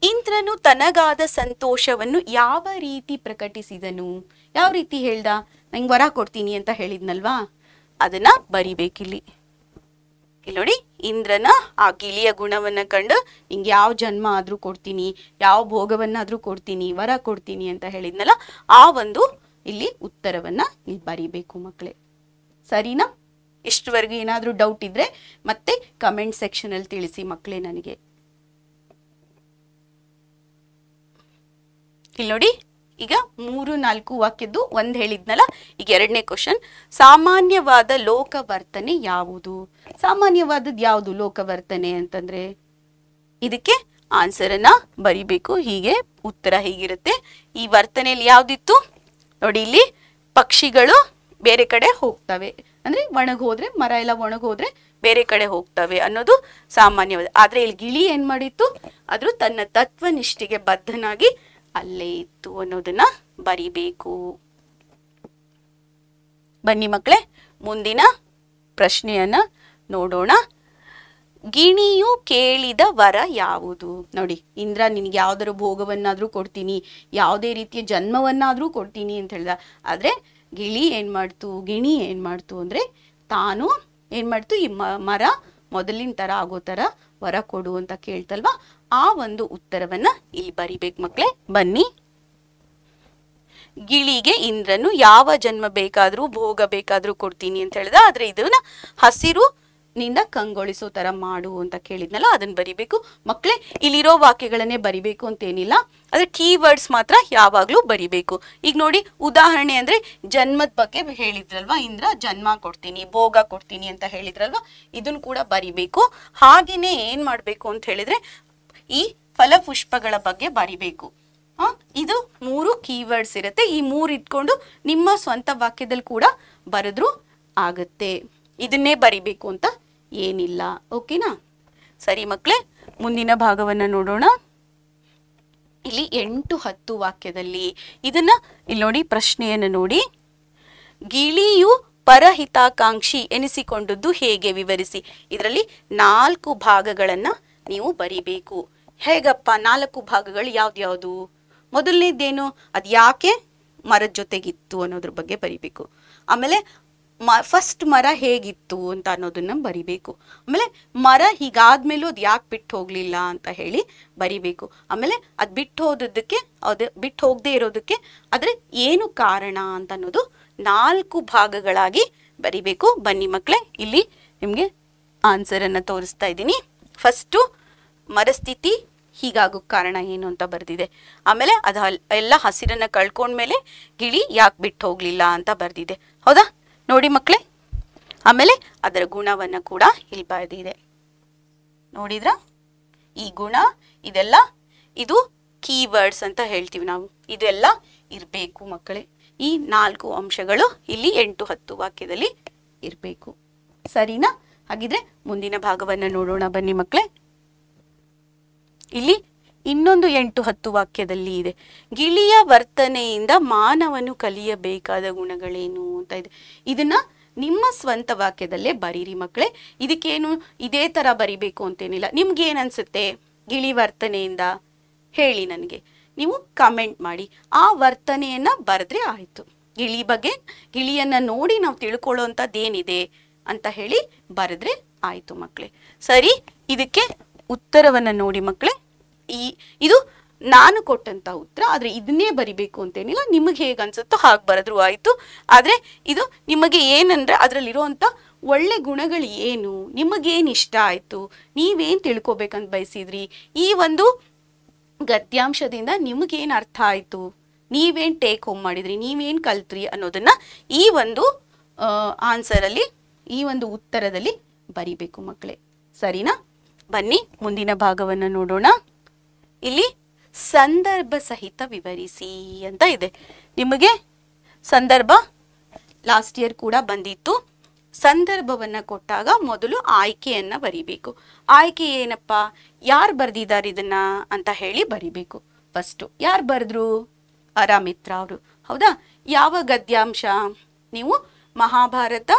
Speaker 1: ಇಂದ್ರನು ತನಗಾದ ಸಂತೋಷವನ್ನು ಯಾವ ರೀತಿ ಪ್ರಕಟಿಸಿದನು? ಯಾವ ರೀತಿ ಹೇಳ್ದ? ನಂಗೆ ವರ ಕೊಡ್ತೀನಿ ಅಂತ ಹೇಳಿದ್ನಲ್ವಾ? ಅದನ್ನ ಬರಿಬೇಕಿಲ್ಲಿ. ಇಲ್ಲಿ ನೋಡಿ, ಇಂದ್ರನ ಆ ಗಿಳಿಯ ಗುಣವನ್ನ ಕಂಡು ನಿಂಗೆ ಯಾವ ಜನ್ಮ ಆದ್ರೂ ಕೊಡ್ತೀನಿ, ಯಾವ ಭೋಗವನ್ನಾದ್ರೂ ಕೊಡ್ತೀನಿ, ವರ ಕೊಡ್ತೀನಿ ಅಂತ ಹೇಳಿದ್ನಲ್ಲ, ಆ ಒಂದು ಇಲ್ಲಿ ಉತ್ತರವನ್ನ ಇಲ್ಲಿ ಬರಿಬೇಕು ಮಕ್ಕಳೇ ಸರಿನಾ? ಇಷ್ಟವರೆಗೂ ಏನಾದರೂ ಡೌಟ್ ಇದ್ರೆ ಮತ್ತೆ ಕಮೆಂಟ್ ಸೆಕ್ಷನಲ್ಲಿ ತಿಳಿಸಿ ಮಕ್ಕಳೇ ನನಗೆ. ಇಲ್ಲಿ ನೋಡಿ, ಈಗ ಮೂರು, ನಾಲ್ಕು ವಾಕ್ಯದ್ದು ಒಂದು ಹೇಳಿದ್ನಲ್ಲ, ಈಗ ಎರಡನೇ ಕ್ವಶನ್ ಸಾಮಾನ್ಯವಾದ ಲೋಕವರ್ತನೆ ಯಾವುದು? ಸಾಮಾನ್ಯವಾದದ್ದು ಯಾವುದು ಲೋಕವರ್ತನೆ ಅಂತಂದ್ರೆ? ಇದಕ್ಕೆ ಆನ್ಸರ್ ಅನ್ನ ಬರಿಬೇಕು, ಹೀಗೆ ಉತ್ತರ ಹೀಗಿರುತ್ತೆ. ಈ ವರ್ತನೆಯಲ್ಲಿ ಯಾವ್ದಿತ್ತು? ನೋಡಿ ಇಲ್ಲಿ, ಪಕ್ಷಿಗಳು ಬೇರೆ ಕಡೆ ಹೋಗ್ತವೆ. ಅಂದ್ರೆ ಒಣಗೋದ್ರೆ ಮರ ಎಲ್ಲ ಒಣಗೋದ್ರೆ ಬೇರೆ ಕಡೆ ಹೋಗ್ತವೆ ಅನ್ನೋದು ಸಾಮಾನ್ಯವಾದ. ಆದ್ರೆ ಇಲ್ಲಿ ಗಿಳಿ ಏನ್ ಮಾಡಿತ್ತು? ಆದ್ರೂ ತನ್ನ ತತ್ವನಿಷ್ಠೆಗೆ ಬದ್ಧನಾಗಿ ಅಲ್ಲೇ ಇತ್ತು ಅನ್ನೋದನ್ನ ಬರಿಬೇಕು. ಬನ್ನಿ ಮಕ್ಕಳೇ, ಮುಂದಿನ ಪ್ರಶ್ನೆಯನ್ನ ನೋಡೋಣ. ಗಿಣಿಯು ಕೇಳಿದ ವರ ಯಾವುದು? ನೋಡಿ, ಇಂದ್ರ ನಿನಗೆ ಯಾವ್ದಾರು ಭೋಗವನ್ನಾದ್ರೂ ಕೊಡ್ತೀನಿ, ಯಾವುದೇ ರೀತಿಯ ಜನ್ಮವನ್ನಾದ್ರೂ ಕೊಡ್ತೀನಿ ಅಂತ ಹೇಳ್ದ. ಆದ್ರೆ ಗಿಳಿ ಏನ್ ಮಾಡ್ತು? ಗಿಣಿ ಏನ್ ಮಾಡ್ತು ಅಂದ್ರೆ ತಾನು ಏನ್ ಮಾಡ್ತು? ಈ ಮರ ಮೊದಲಿನ ತರ ಆಗೋ ತರ ವರ ಕೊಡು ಅಂತ ಕೇಳ್ತಲ್ವಾ? ಆ ಒಂದು ಉತ್ತರವನ್ನ ಇಲ್ಲಿ ಬರಿಬೇಕು ಮಕ್ಳೇ. ಬನ್ನಿ. ಗಿಳಿಗೆ ಇಂದ್ರನು ಯಾವ ಜನ್ಮ ಬೇಕಾದ್ರೂ ಭೋಗ ಬೇಕಾದ್ರೂ ಕೊಡ್ತೀನಿ ಅಂತ ಹೇಳಿದ. ಆದ್ರೆ ಇದನ್ನ ಹಸಿರು ನಿಂದ ಕಂಗೊಳಿಸೋ ತರ ಮಾಡು ಅಂತ ಕೇಳಿದ್ನಲ್ಲ, ಅದನ್ನ ಬರಿಬೇಕು. ಮಕ್ಕಳೇ ಇಲ್ಲಿರೋ ವಾಕ್ಯಗಳನ್ನೇ ಬರಿಬೇಕು ಅಂತೇನಿಲ್ಲ. ಆದ್ರೆ ಕೀವರ್ಡ್ಸ್ ಮಾತ್ರ ಯಾವಾಗ್ಲೂ ಬರಿಬೇಕು. ಈಗ ನೋಡಿ, ಉದಾಹರಣೆ ಅಂದ್ರೆ ಜನ್ಮದ ಬಗ್ಗೆ ಹೇಳಿದ್ರಲ್ವಾ? ಇಂದ್ರ ಜನ್ಮ ಕೊಡ್ತೀನಿ, ಭೋಗ ಕೊಡ್ತೀನಿ ಅಂತ ಹೇಳಿದ್ರಲ್ವಾ? ಇದನ್ನ ಕೂಡ ಬರಿಬೇಕು. ಹಾಗೇನೆ ಏನ್ ಮಾಡ್ಬೇಕು ಅಂತ ಹೇಳಿದ್ರೆ ಈ ಫಲಪುಷ್ಪಗಳ ಬಗ್ಗೆ ಬರಿಬೇಕು. ಇದು ಮೂರು ಕೀವರ್ಡ್ಸ್ ಇರುತ್ತೆ. ಈ ಮೂರು ಇಟ್ಕೊಂಡು ನಿಮ್ಮ ಸ್ವಂತ ವಾಕ್ಯದಲ್ಲಿ ಕೂಡ ಬರೆದ್ರು ಆಗುತ್ತೆ. ಇದನ್ನೇ ಬರಿಬೇಕು ಅಂತ ಏನಿಲ್ಲ. ಓಕೆನಾ ಸರಿ ಮಕ್ಕಳೇ ಮುಂದಿನ ಭಾಗವನ್ನ ನೋಡೋಣ. ಇಲ್ಲಿ ಎಂಟು ಹತ್ತು ವಾಕ್ಯದಲ್ಲಿ ಇದನ್ನ ಇಲ್ಲಿ ನೋಡಿ, ಪ್ರಶ್ನೆಯನ್ನು ನೋಡಿ. ಗಿಳಿಯು ಪರಹಿತಾಕಾಂಕ್ಷಿ ಎನಿಸಿಕೊಂಡದ್ದು ಹೇಗೆ? ವಿವರಿಸಿ. ಇದರಲ್ಲಿ ನಾಲ್ಕು ಭಾಗಗಳನ್ನ ನೀವು ಬರಿಬೇಕು. ಹೇಗಪ್ಪ ನಾಲ್ಕು ಭಾಗಗಳು ಯಾವ್ದ್ಯಾವುದು? ಮೊದಲನೇದೇನು? ಅದು ಯಾಕೆ ಮರದ ಜೊತೆಗಿತ್ತು ಅನ್ನೋದ್ರ ಬಗ್ಗೆ ಬರಿಬೇಕು. ಆಮೇಲೆ ಮ ಫಸ್ಟ್ ಮರ ಹೇಗಿತ್ತು ಅಂತ ಅನ್ನೋದನ್ನ ಬರಿಬೇಕು. ಆಮೇಲೆ ಮರ ಹೀಗಾದ್ಮೇಲೂ ಅದು ಯಾಕೆ ಬಿಟ್ಟು ಹೋಗ್ಲಿಲ್ಲ ಅಂತ ಹೇಳಿ ಬರಿಬೇಕು. ಆಮೇಲೆ ಅದು ಬಿಟ್ಟು ಹೋದಕ್ಕೆ ಅದು ಬಿಟ್ಟು ಹೋಗದೆ ಇರೋದಕ್ಕೆ ಆದರೆ ಏನು ಕಾರಣ ಅಂತ ಅನ್ನೋದು ನಾಲ್ಕು ಭಾಗಗಳಾಗಿ ಬರಿಬೇಕು. ಬನ್ನಿ ಮಕ್ಕಳೇ ಇಲ್ಲಿ ನಿಮಗೆ ಆನ್ಸರನ್ನು ತೋರಿಸ್ತಾ ಇದ್ದೀನಿ. ಫಸ್ಟು ಮರಸ್ಥಿತಿ ಹೀಗಾಗೋ ಕಾರಣ ಏನು ಅಂತ ಬರೆದಿದೆ. ಆಮೇಲೆ ಅದು ಎಲ್ಲ ಹಸಿರನ್ನ ಕಳ್ಕೊಂಡ್ಮೇಲೆ ಗಿಳಿ ಯಾಕೆ ಬಿಟ್ಟು ಹೋಗಲಿಲ್ಲ ಅಂತ ಬರೆದಿದೆ. ಹೌದಾ? ನೋಡಿ ಮಕ್ಕಳೇ ಆಮೇಲೆ ಅದರ ಗುಣವನ್ನ ಕೂಡ ಇಲ್ಲಿ ಬರೆದಿದೆ. ನೋಡಿದ್ರ? ಈ ಗುಣ, ಇದೆಲ್ಲ ಇದು ಕೀವರ್ಡ್ಸ್ ಅಂತ ಹೇಳ್ತೀವಿ ನಾವು. ಇದೆಲ್ಲ ಇರಬೇಕು ಮಕ್ಕಳೇ ಈ ನಾಲ್ಕು ಅಂಶಗಳು ಇಲ್ಲಿ ಎಂಟು ಹತ್ತು ವಾಕ್ಯದಲ್ಲಿ ಇರಬೇಕು. ಸರಿನಾ? ಹಾಗಿದ್ರೆ ಮುಂದಿನ ಭಾಗವನ್ನು ನೋಡೋಣ ಬನ್ನಿ ಮಕ್ಕಳೇ ಇಲ್ಲಿ ಇನ್ನೊಂದು ಎಂಟು ಹತ್ತು ವಾಕ್ಯದಲ್ಲಿ ಇದೆ. ಗಿಳಿಯ ವರ್ತನೆಯಿಂದ ಮಾನವನು ಕಲಿಯಬೇಕಾದ ಗುಣಗಳೇನು ಅಂತ ಇದೆ. ಇದನ್ನ ನಿಮ್ಮ ಸ್ವಂತ ವಾಕ್ಯದಲ್ಲೇ ಬರೀರಿ ಮಕ್ಕಳೇ. ಇದಕ್ಕೇನು ಇದೇ ತರ ಬರಿಬೇಕು ಅಂತೇನಿಲ್ಲ. ನಿಮ್ಗೆ ಏನ್ ಅನ್ಸುತ್ತೆ ಗಿಳಿ ವರ್ತನೆಯಿಂದ ಹೇಳಿ ನನಗೆ. ನೀವು ಕಮೆಂಟ್ ಮಾಡಿ. ಆ ವರ್ತನೆಯನ್ನ ಬರೆದ್ರೆ ಆಯಿತು. ಗಿಳಿ ಬಗ್ಗೆ, ಗಿಳಿಯನ್ನ ನೋಡಿ ನಾವು ತಿಳ್ಕೊಳ್ಳೋಂಥದ್ದೇನಿದೆ ಅಂತ ಹೇಳಿ ಬರೆದ್ರೆ ಆಯಿತು ಮಕ್ಕಳೇ. ಸರಿ, ಇದಕ್ಕೆ ಉತ್ತರವನ್ನ ನೋಡಿ ಮಕ್ಕಳೇ, ಈ, ಇದು ನಾನು ಕೊಟ್ಟಂತ ಉತ್ತರ, ಆದ್ರೆ ಇದನ್ನೇ ಬರಿಬೇಕು ಅಂತೇನಿಲ್ಲ, ನಿಮಗೆ ಹೇಗೆ ಅನ್ಸುತ್ತೋ ಹಾಗೆ ಬರೆದ್ರು ಆಯ್ತು. ಆದ್ರೆ ಇದು ನಿಮಗೆ ಏನಂದ್ರೆ ಅದರಲ್ಲಿರುವಂಥ ಒಳ್ಳೆ ಗುಣಗಳು ಏನು, ನಿಮಗೇನು ಇಷ್ಟ ಆಯ್ತು, ನೀವೇನು ತಿಳ್ಕೊಬೇಕಂತ ಬಯಸಿದ್ರಿ, ಈ ಒಂದು ಗದ್ಯಾಂಶದಿಂದ ನಿಮಗೇನು ಅರ್ಥ ಆಯ್ತು, ನೀವೇನು ಟೇಕ್ ಹೋಮ್ ಮಾಡಿದ್ರಿ, ನೀವೇನು ಕಲ್ತ್ರಿ ಅನ್ನೋದನ್ನ ಈ ಒಂದು ಆನ್ಸರಲ್ಲಿ ಈ ಒಂದು ಉತ್ತರದಲ್ಲಿ ಬರಿಬೇಕು ಮಕ್ಕಳೇ. ಸರಿನಾ? ಬನ್ನಿ, ಮುಂದಿನ ಭಾಗವನ್ನು ನೋಡೋಣ. ಇಲ್ಲಿ ಸಂದರ್ಭ ಸಹಿತ ವಿವರಿಸಿ ಅಂತ ಇದೆ. ನಿಮಗೆ ಸಂದರ್ಭ ಲಾಸ್ಟ್ ಇಯರ್ ಕೂಡ ಬಂದಿತ್ತು. ಸಂದರ್ಭವನ್ನ ಕೊಟ್ಟಾಗ ಮೊದಲು ಆಯ್ಕೆಯನ್ನು ಬರಿಬೇಕು. ಆಯ್ಕೆ ಏನಪ್ಪ? ಯಾರು ಬರ್ದಿದ್ದಾರೆ ಇದನ್ನ ಅಂತ ಹೇಳಿ ಬರಿಬೇಕು. ಫಸ್ಟು ಯಾರು ಬರೆದ್ರು? ಅರಾಮಿತ್ರ ಅವರು. ಹೌದಾ? ಯಾವ ಗದ್ಯಾಂಶ? ನೀವು ಮಹಾಭಾರತ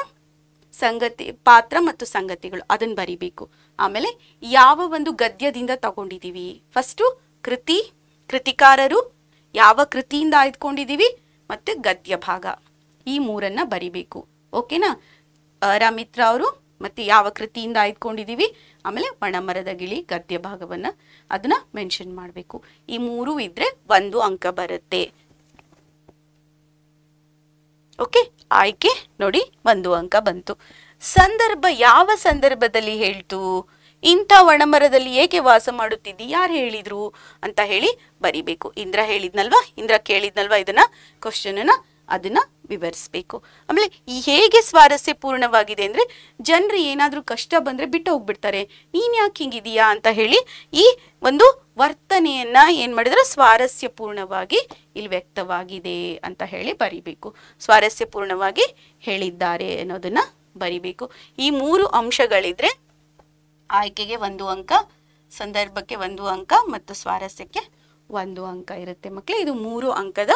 Speaker 1: ಸಂಗತಿ, ಪಾತ್ರ ಮತ್ತು ಸಂಗತಿಗಳು. ಅದನ್ನ ಬರಿಬೇಕು. ಆಮೇಲೆ ಯಾವ ಒಂದು ಗದ್ಯದಿಂದ ತಗೊಂಡಿದೀವಿ? ಫಸ್ಟು ಕೃತಿ, ಕೃತಿಕಾರರು, ಯಾವ ಕೃತಿಯಿಂದ ಆಯ್ದುಕೊಂಡಿದೀವಿ? ಮತ್ತೆ ಗದ್ಯ ಭಾಗ. ಈ ಮೂರನ್ನ ಬರಿಬೇಕು. ಓಕೆನಾ? ರಾಮಿತ್ರ ಅವರು ಮತ್ತೆ ಯಾವ ಕೃತಿಯಿಂದ ಆಯ್ದುಕೊಂಡಿದೀವಿ? ಆಮೇಲೆ ಒಣಮರದ ಗಿಳಿ ಗದ್ಯ ಭಾಗವನ್ನ ಅದನ್ನ ಮೆನ್ಷನ್ ಮಾಡಬೇಕು. ಈ ಮೂರು ಇದ್ದರೆ ಒಂದು ಅಂಕ ಬರುತ್ತೆ. ಓಕೆ ಆಯ್ಕೆ ನೋಡಿ ಒಂದು ಅಂಕ ಬಂತು. ಸಂದರ್ಭ ಯಾವ ಸಂದರ್ಭದಲ್ಲಿ ಹೇಳ್ತು? ಇಂಥ ಒಣಮರದಲ್ಲಿ ಏಕೆ ವಾಸ ಮಾಡುತ್ತಿದ್ದಿ? ಯಾರು ಹೇಳಿದ್ರು? ಅಂತ ಹೇಳಿ ಬರಿಬೇಕು. ಇಂದ್ರ ಹೇಳಿದ್ನಲ್ವಾ? ಇಂದ್ರ ಕೇಳಿದ್ನಲ್ವಾ ಇದನ್ನ? ಕ್ವಶನ್ ಅದನ್ನ ವಿವರಿಸ್ಬೇಕು. ಆಮೇಲೆ ಹೇಗೆ ಸ್ವಾರಸ್ಯಪೂರ್ಣವಾಗಿದೆ ಅಂದ್ರೆ ಜನರು ಏನಾದರೂ ಕಷ್ಟ ಬಂದ್ರೆ ಬಿಟ್ಟು ಹೋಗ್ಬಿಡ್ತಾರೆ. ನೀನ್ ಯಾಕೆ ಹಿಂಗಿದೀಯಾ ಅಂತ ಹೇಳಿ ಈ ಒಂದು ವರ್ತನೆಯನ್ನ ಏನ್ ಮಾಡಿದ್ರೆ ಸ್ವಾರಸ್ಯಪೂರ್ಣವಾಗಿ ಇಲ್ಲಿ ವ್ಯಕ್ತವಾಗಿದೆ ಅಂತ ಹೇಳಿ ಬರಿಬೇಕು. ಸ್ವಾರಸ್ಯಪೂರ್ಣವಾಗಿ ಹೇಳಿದ್ದಾರೆ ಅನ್ನೋದನ್ನ ಬರಿಬೇಕು. ಈ ಮೂರು ಅಂಶಗಳಿದ್ರೆ ಆಯ್ಕೆಗೆ ಒಂದು ಅಂಕ, ಸಂದರ್ಭಕ್ಕೆ ಒಂದು ಅಂಕ ಮತ್ತು ಸ್ವಾರಸ್ಯಕ್ಕೆ ಒಂದು ಅಂಕ ಇರುತ್ತೆ. ಮಕ್ಕಳೇ ಇದು ಮೂರು ಅಂಕದ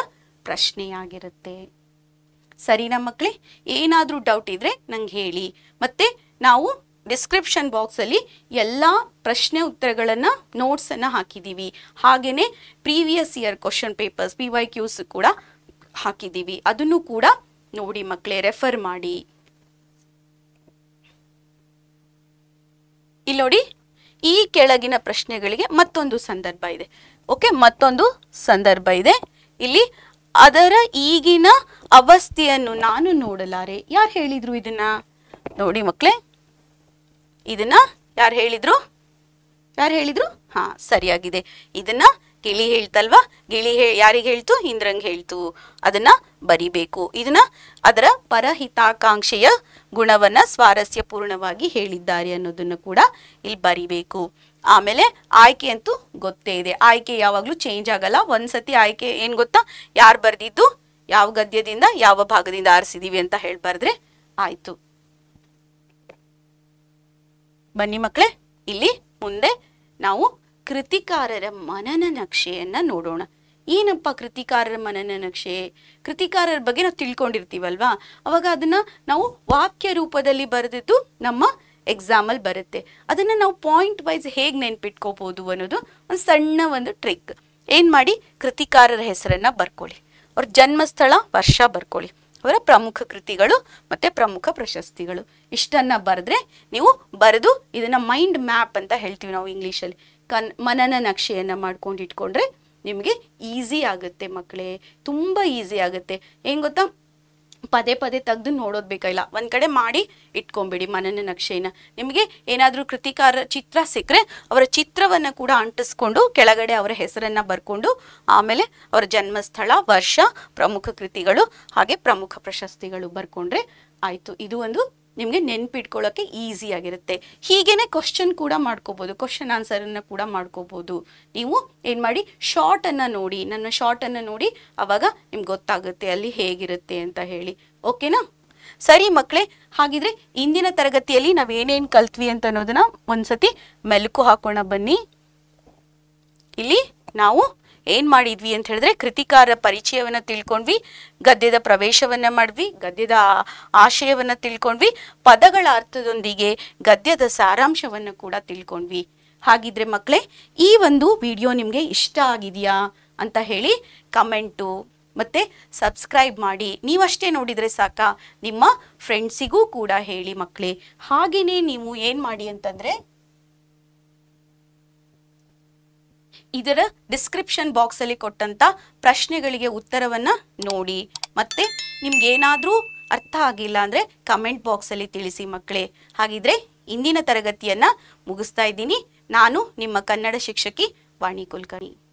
Speaker 1: ಪ್ರಶ್ನೆಯಾಗಿರುತ್ತೆ. ಸರಿನಾ ಮಕ್ಕಳೇ ಏನಾದರೂ ಡೌಟ್ ಇದ್ರೆ ನಂಗೆ ಹೇಳಿ. ಮತ್ತೆ ನಾವು ಡಿಸ್ಕ್ರಿಪ್ಷನ್ ಬಾಕ್ಸಲ್ಲಿ ಎಲ್ಲ ಪ್ರಶ್ನೆ ಉತ್ತರಗಳನ್ನು ನೋಟ್ಸನ್ನು ಹಾಕಿದ್ದೀವಿ ಹಾಗೆಯೇ previous year question papers P Y Qs ಕೂಡ ಹಾಕಿದ್ದೀವಿ ಅದನ್ನು ಕೂಡ ನೋಡಿ ಮಕ್ಕಳೇ ರೆಫರ್ ಮಾಡಿ. ಇಲ್ಲಿ ನೋಡಿ, ಈ ಕೆಳಗಿನ ಪ್ರಶ್ನೆಗಳಿಗೆ ಮತ್ತೊಂದು ಸಂದರ್ಭ ಇದೆ. ಓಕೆ ಮತ್ತೊಂದು ಸಂದರ್ಭ ಇದೆ. ಇಲ್ಲಿ ಅದರ ಈಗಿನ ಅವಸ್ಥೆಯನ್ನು ನಾನು ನೋಡಲಾರೆ. ಯಾರು ಹೇಳಿದ್ರು ಇದನ್ನ? ನೋಡಿ ಮಕ್ಕಳೇ ಇದನ್ನ ಯಾರು ಹೇಳಿದ್ರು? ಯಾರು ಹೇಳಿದ್ರು? ಹಾ, ಸರಿಯಾಗಿದೆ. ಇದನ್ನ ಗಿಳಿ ಹೇಳ್ತಲ್ವಾ? ಗಿಳಿ ಹೇ, ಯಾರಿಗೆ ಹೇಳ್ತು? ಇಂದ್ರಂಗೆ ಹೇಳ್ತು. ಅದನ್ನ ಬರಿಬೇಕು. ಇದನ್ನ ಅದರ ಪರಹಿತಾಕಾಂಕ್ಷೆಯ ಗುಣವನ್ನ ಸ್ವಾರಸ್ಯಪೂರ್ಣವಾಗಿ ಹೇಳಿದ್ದಾರೆ ಅನ್ನೋದನ್ನು ಕೂಡ ಇಲ್ಲಿ ಬರಿಬೇಕು. ಆಮೇಲೆ ಆಯ್ಕೆ ಅಂತೂ ಗೊತ್ತೇ ಇದೆ. ಆಯ್ಕೆ ಯಾವಾಗಲೂ ಚೇಂಜ್ ಆಗಲ್ಲ. ಒಂದ್ಸತಿ ಆಯ್ಕೆ ಏನ್ ಗೊತ್ತಾ? ಯಾರು ಬರ್ದಿದ್ದು? ಯಾವ ಗದ್ಯದಿಂದ, ಯಾವ ಭಾಗದಿಂದ ಆರಿಸಿದೀವಿ ಅಂತ ಹೇಳ್ಬಾರ್ದ್ರೆ ಆಯ್ತು. ಬನ್ನಿ ಮಕ್ಕಳೇ ಇಲ್ಲಿ ಮುಂದೆ ನಾವು ಕೃತಿಕಾರರ ಮನನ ನಕ್ಷೆಯನ್ನ ನೋಡೋಣ. ಏನಪ್ಪ ಕೃತಿಕಾರರ ಮನನ ನಕ್ಷೆ? ಕೃತಿಕಾರರ ಬಗ್ಗೆ ನಾವು ತಿಳ್ಕೊಂಡಿರ್ತೀವಲ್ವಾ? ಅವಾಗ ಅದನ್ನ ನಾವು ವಾಕ್ಯ ರೂಪದಲ್ಲಿ ಬರೆದಿದ್ದು ನಮ್ಮ ಎಕ್ಸಾಮಲ್ಲಿ ಬರುತ್ತೆ. ಅದನ್ನ ನಾವು ಪಾಯಿಂಟ್ ವೈಸ್ ಹೇಗೆ ನೆನ್ಪಿಟ್ಕೋಬಹುದು ಅನ್ನೋದು ಒಂದು ಸಣ್ಣ ಒಂದು ಟ್ರಿಕ್ ಏನ್ ಮಾಡಿ? ಕೃತಿಕಾರರ ಹೆಸರನ್ನ ಬರ್ಕೊಳ್ಳಿ. ಅವ್ರ ಜನ್ಮಸ್ಥಳ, ವರ್ಷ ಬರ್ಕೊಳ್ಳಿ. ಅವರ ಪ್ರಮುಖ ಕೃತಿಗಳು ಮತ್ತೆ ಪ್ರಮುಖ ಪ್ರಶಸ್ತಿಗಳು. ಇಷ್ಟನ್ನ ಬರೆದ್ರೆ ನೀವು ಬರೆದು ಇದನ್ನ ಮೈಂಡ್ ಮ್ಯಾಪ್ ಅಂತ ಹೇಳ್ತೀವಿ ನಾವು ಇಂಗ್ಲೀಷಲ್ಲಿ ಕನ್, ಮನನ ನಕ್ಷೆಯನ್ನು ಮಾಡ್ಕೊಂಡು ಇಟ್ಕೊಂಡ್ರೆ ನಿಮಗೆ ಈಸಿ ಆಗುತ್ತೆ ಮಕ್ಕಳೇ, ತುಂಬ ಈಸಿ ಆಗುತ್ತೆ. ಏನು ಗೊತ್ತಾ? ಪದೇ ಪದೇ ತೆಗೆದು ನೋಡೋದು ಬೇಕಾಗಿಲ್ಲ. ಒಂದು ಕಡೆ ಮಾಡಿ ಇಟ್ಕೊಂಬಿಡಿ ಮನನ ನಕ್ಷೆನ ನಿಮಗೆ ಏನಾದರೂ ಕೃತಿಕಾರ ಚಿತ್ರ ಸಿಕ್ಕರೆ ಅವರ ಚಿತ್ರವನ್ನು ಕೂಡ ಅಂಟಿಸ್ಕೊಂಡು ಕೆಳಗಡೆ ಅವರ ಹೆಸರನ್ನು ಬರ್ಕೊಂಡು ಆಮೇಲೆ ಅವರ ಜನ್ಮಸ್ಥಳ, ವರ್ಷ, ಪ್ರಮುಖ ಕೃತಿಗಳು ಹಾಗೆ ಪ್ರಮುಖ ಪ್ರಶಸ್ತಿಗಳು ಬರ್ಕೊಂಡ್ರೆ ಆಯಿತು. ಇದು ಒಂದು ನಿಮಗೆ ನೆನ್ಪಿಟ್ಕೊಳ್ಳೋಕ್ಕೆ ಈಸಿ ಆಗಿರುತ್ತೆ. ಹೀಗೇನೆ ಕ್ವಶನ್ ಕೂಡ ಮಾಡ್ಕೋಬೋದು ಕ್ವಶನ್ ಆನ್ಸರನ್ನು ಕೂಡ ಮಾಡ್ಕೋಬೋದು. ನೀವು ಏನು ಮಾಡಿ ಶಾರ್ಟನ್ನು ನೋಡಿ, ನನ್ನ ಶಾರ್ಟನ್ನು ನೋಡಿ, ಅವಾಗ ನಿಮ್ಗೆ ಗೊತ್ತಾಗುತ್ತೆ ಅಲ್ಲಿ ಹೇಗಿರುತ್ತೆ ಅಂತ ಹೇಳಿ. ಓಕೆನಾ ಸರಿ ಮಕ್ಕಳೇ ಹಾಗಿದ್ರೆ ಇಂದಿನ ತರಗತಿಯಲ್ಲಿ ನಾವು ಏನೇನು ಕಲ್ತ್ವಿ ಅಂತ ಅನ್ನೋದನ್ನ ಒಂದ್ಸತಿ ಮೆಲುಕು ಹಾಕೋಣ ಬನ್ನಿ. ಇಲ್ಲಿ ನಾವು ಏನ್ ಮಾಡಿದ್ವಿ ಅಂತ ಹೇಳಿದ್ರೆ ಕೃತಿಕಾರ ಪರಿಚಯವನ್ನ ತಿಳ್ಕೊಂಡ್ವಿ, ಗದ್ಯದ ಪ್ರವೇಶವನ್ನ ಮಾಡಿದ್ವಿ, ಗದ್ಯದ ಆಶಯವನ್ನು ತಿಳ್ಕೊಂಡ್ವಿ, ಪದಗಳ ಅರ್ಥದೊಂದಿಗೆ ಗದ್ಯದ ಸಾರಾಂಶವನ್ನ ಕೂಡ ತಿಳ್ಕೊಂಡ್ವಿ. ಹಾಗಿದ್ರೆ ಮಕ್ಕಳೇ ಈ ಒಂದು ವಿಡಿಯೋ ನಿಮಗೆ ಇಷ್ಟ ಆಗಿದೆಯಾ ಅಂತ ಹೇಳಿ ಕಮೆಂಟು ಮತ್ತೆ ಸಬ್ಸ್ಕ್ರೈಬ್ ಮಾಡಿ. ನೀವಷ್ಟೇ ನೋಡಿದರೆ ಸಾಕ? ನಿಮ್ಮ ಫ್ರೆಂಡ್ಸಿಗೂ ಕೂಡ ಹೇಳಿ ಮಕ್ಕಳೇ ಹಾಗೆಯೇ ನೀವು ಏನು ಮಾಡಿ ಅಂತಂದ್ರೆ ಇದರ ಡಿಸ್ಕ್ರಿಪ್ಷನ್ ಬಾಕ್ಸ್ ಅಲ್ಲಿ ಕೊಟ್ಟಂತ ಪ್ರಶ್ನೆಗಳಿಗೆ ಉತ್ತರವನ್ನು ನೋಡಿ. ಮತ್ತೆ ನಿಮ್ಗೆ ಏನಾದ್ರೂ ಅರ್ಥ ಆಗಿಲ್ಲ ಅಂದ್ರೆ ಕಮೆಂಟ್ ಬಾಕ್ಸ್ ಅಲ್ಲಿ ತಿಳಿಸಿ ಮಕ್ಕಳೇ. ಹಾಗಿದ್ರೆ ಇಂದಿನ ತರಗತಿಯನ್ನ ಮುಗಿಸ್ತಾ ಇದ್ದೀನಿ. ನಾನು ನಿಮ್ಮ ಕನ್ನಡ ಶಿಕ್ಷಕಿ ವಾಣಿ ಕುಲಕರ್ಣಿ.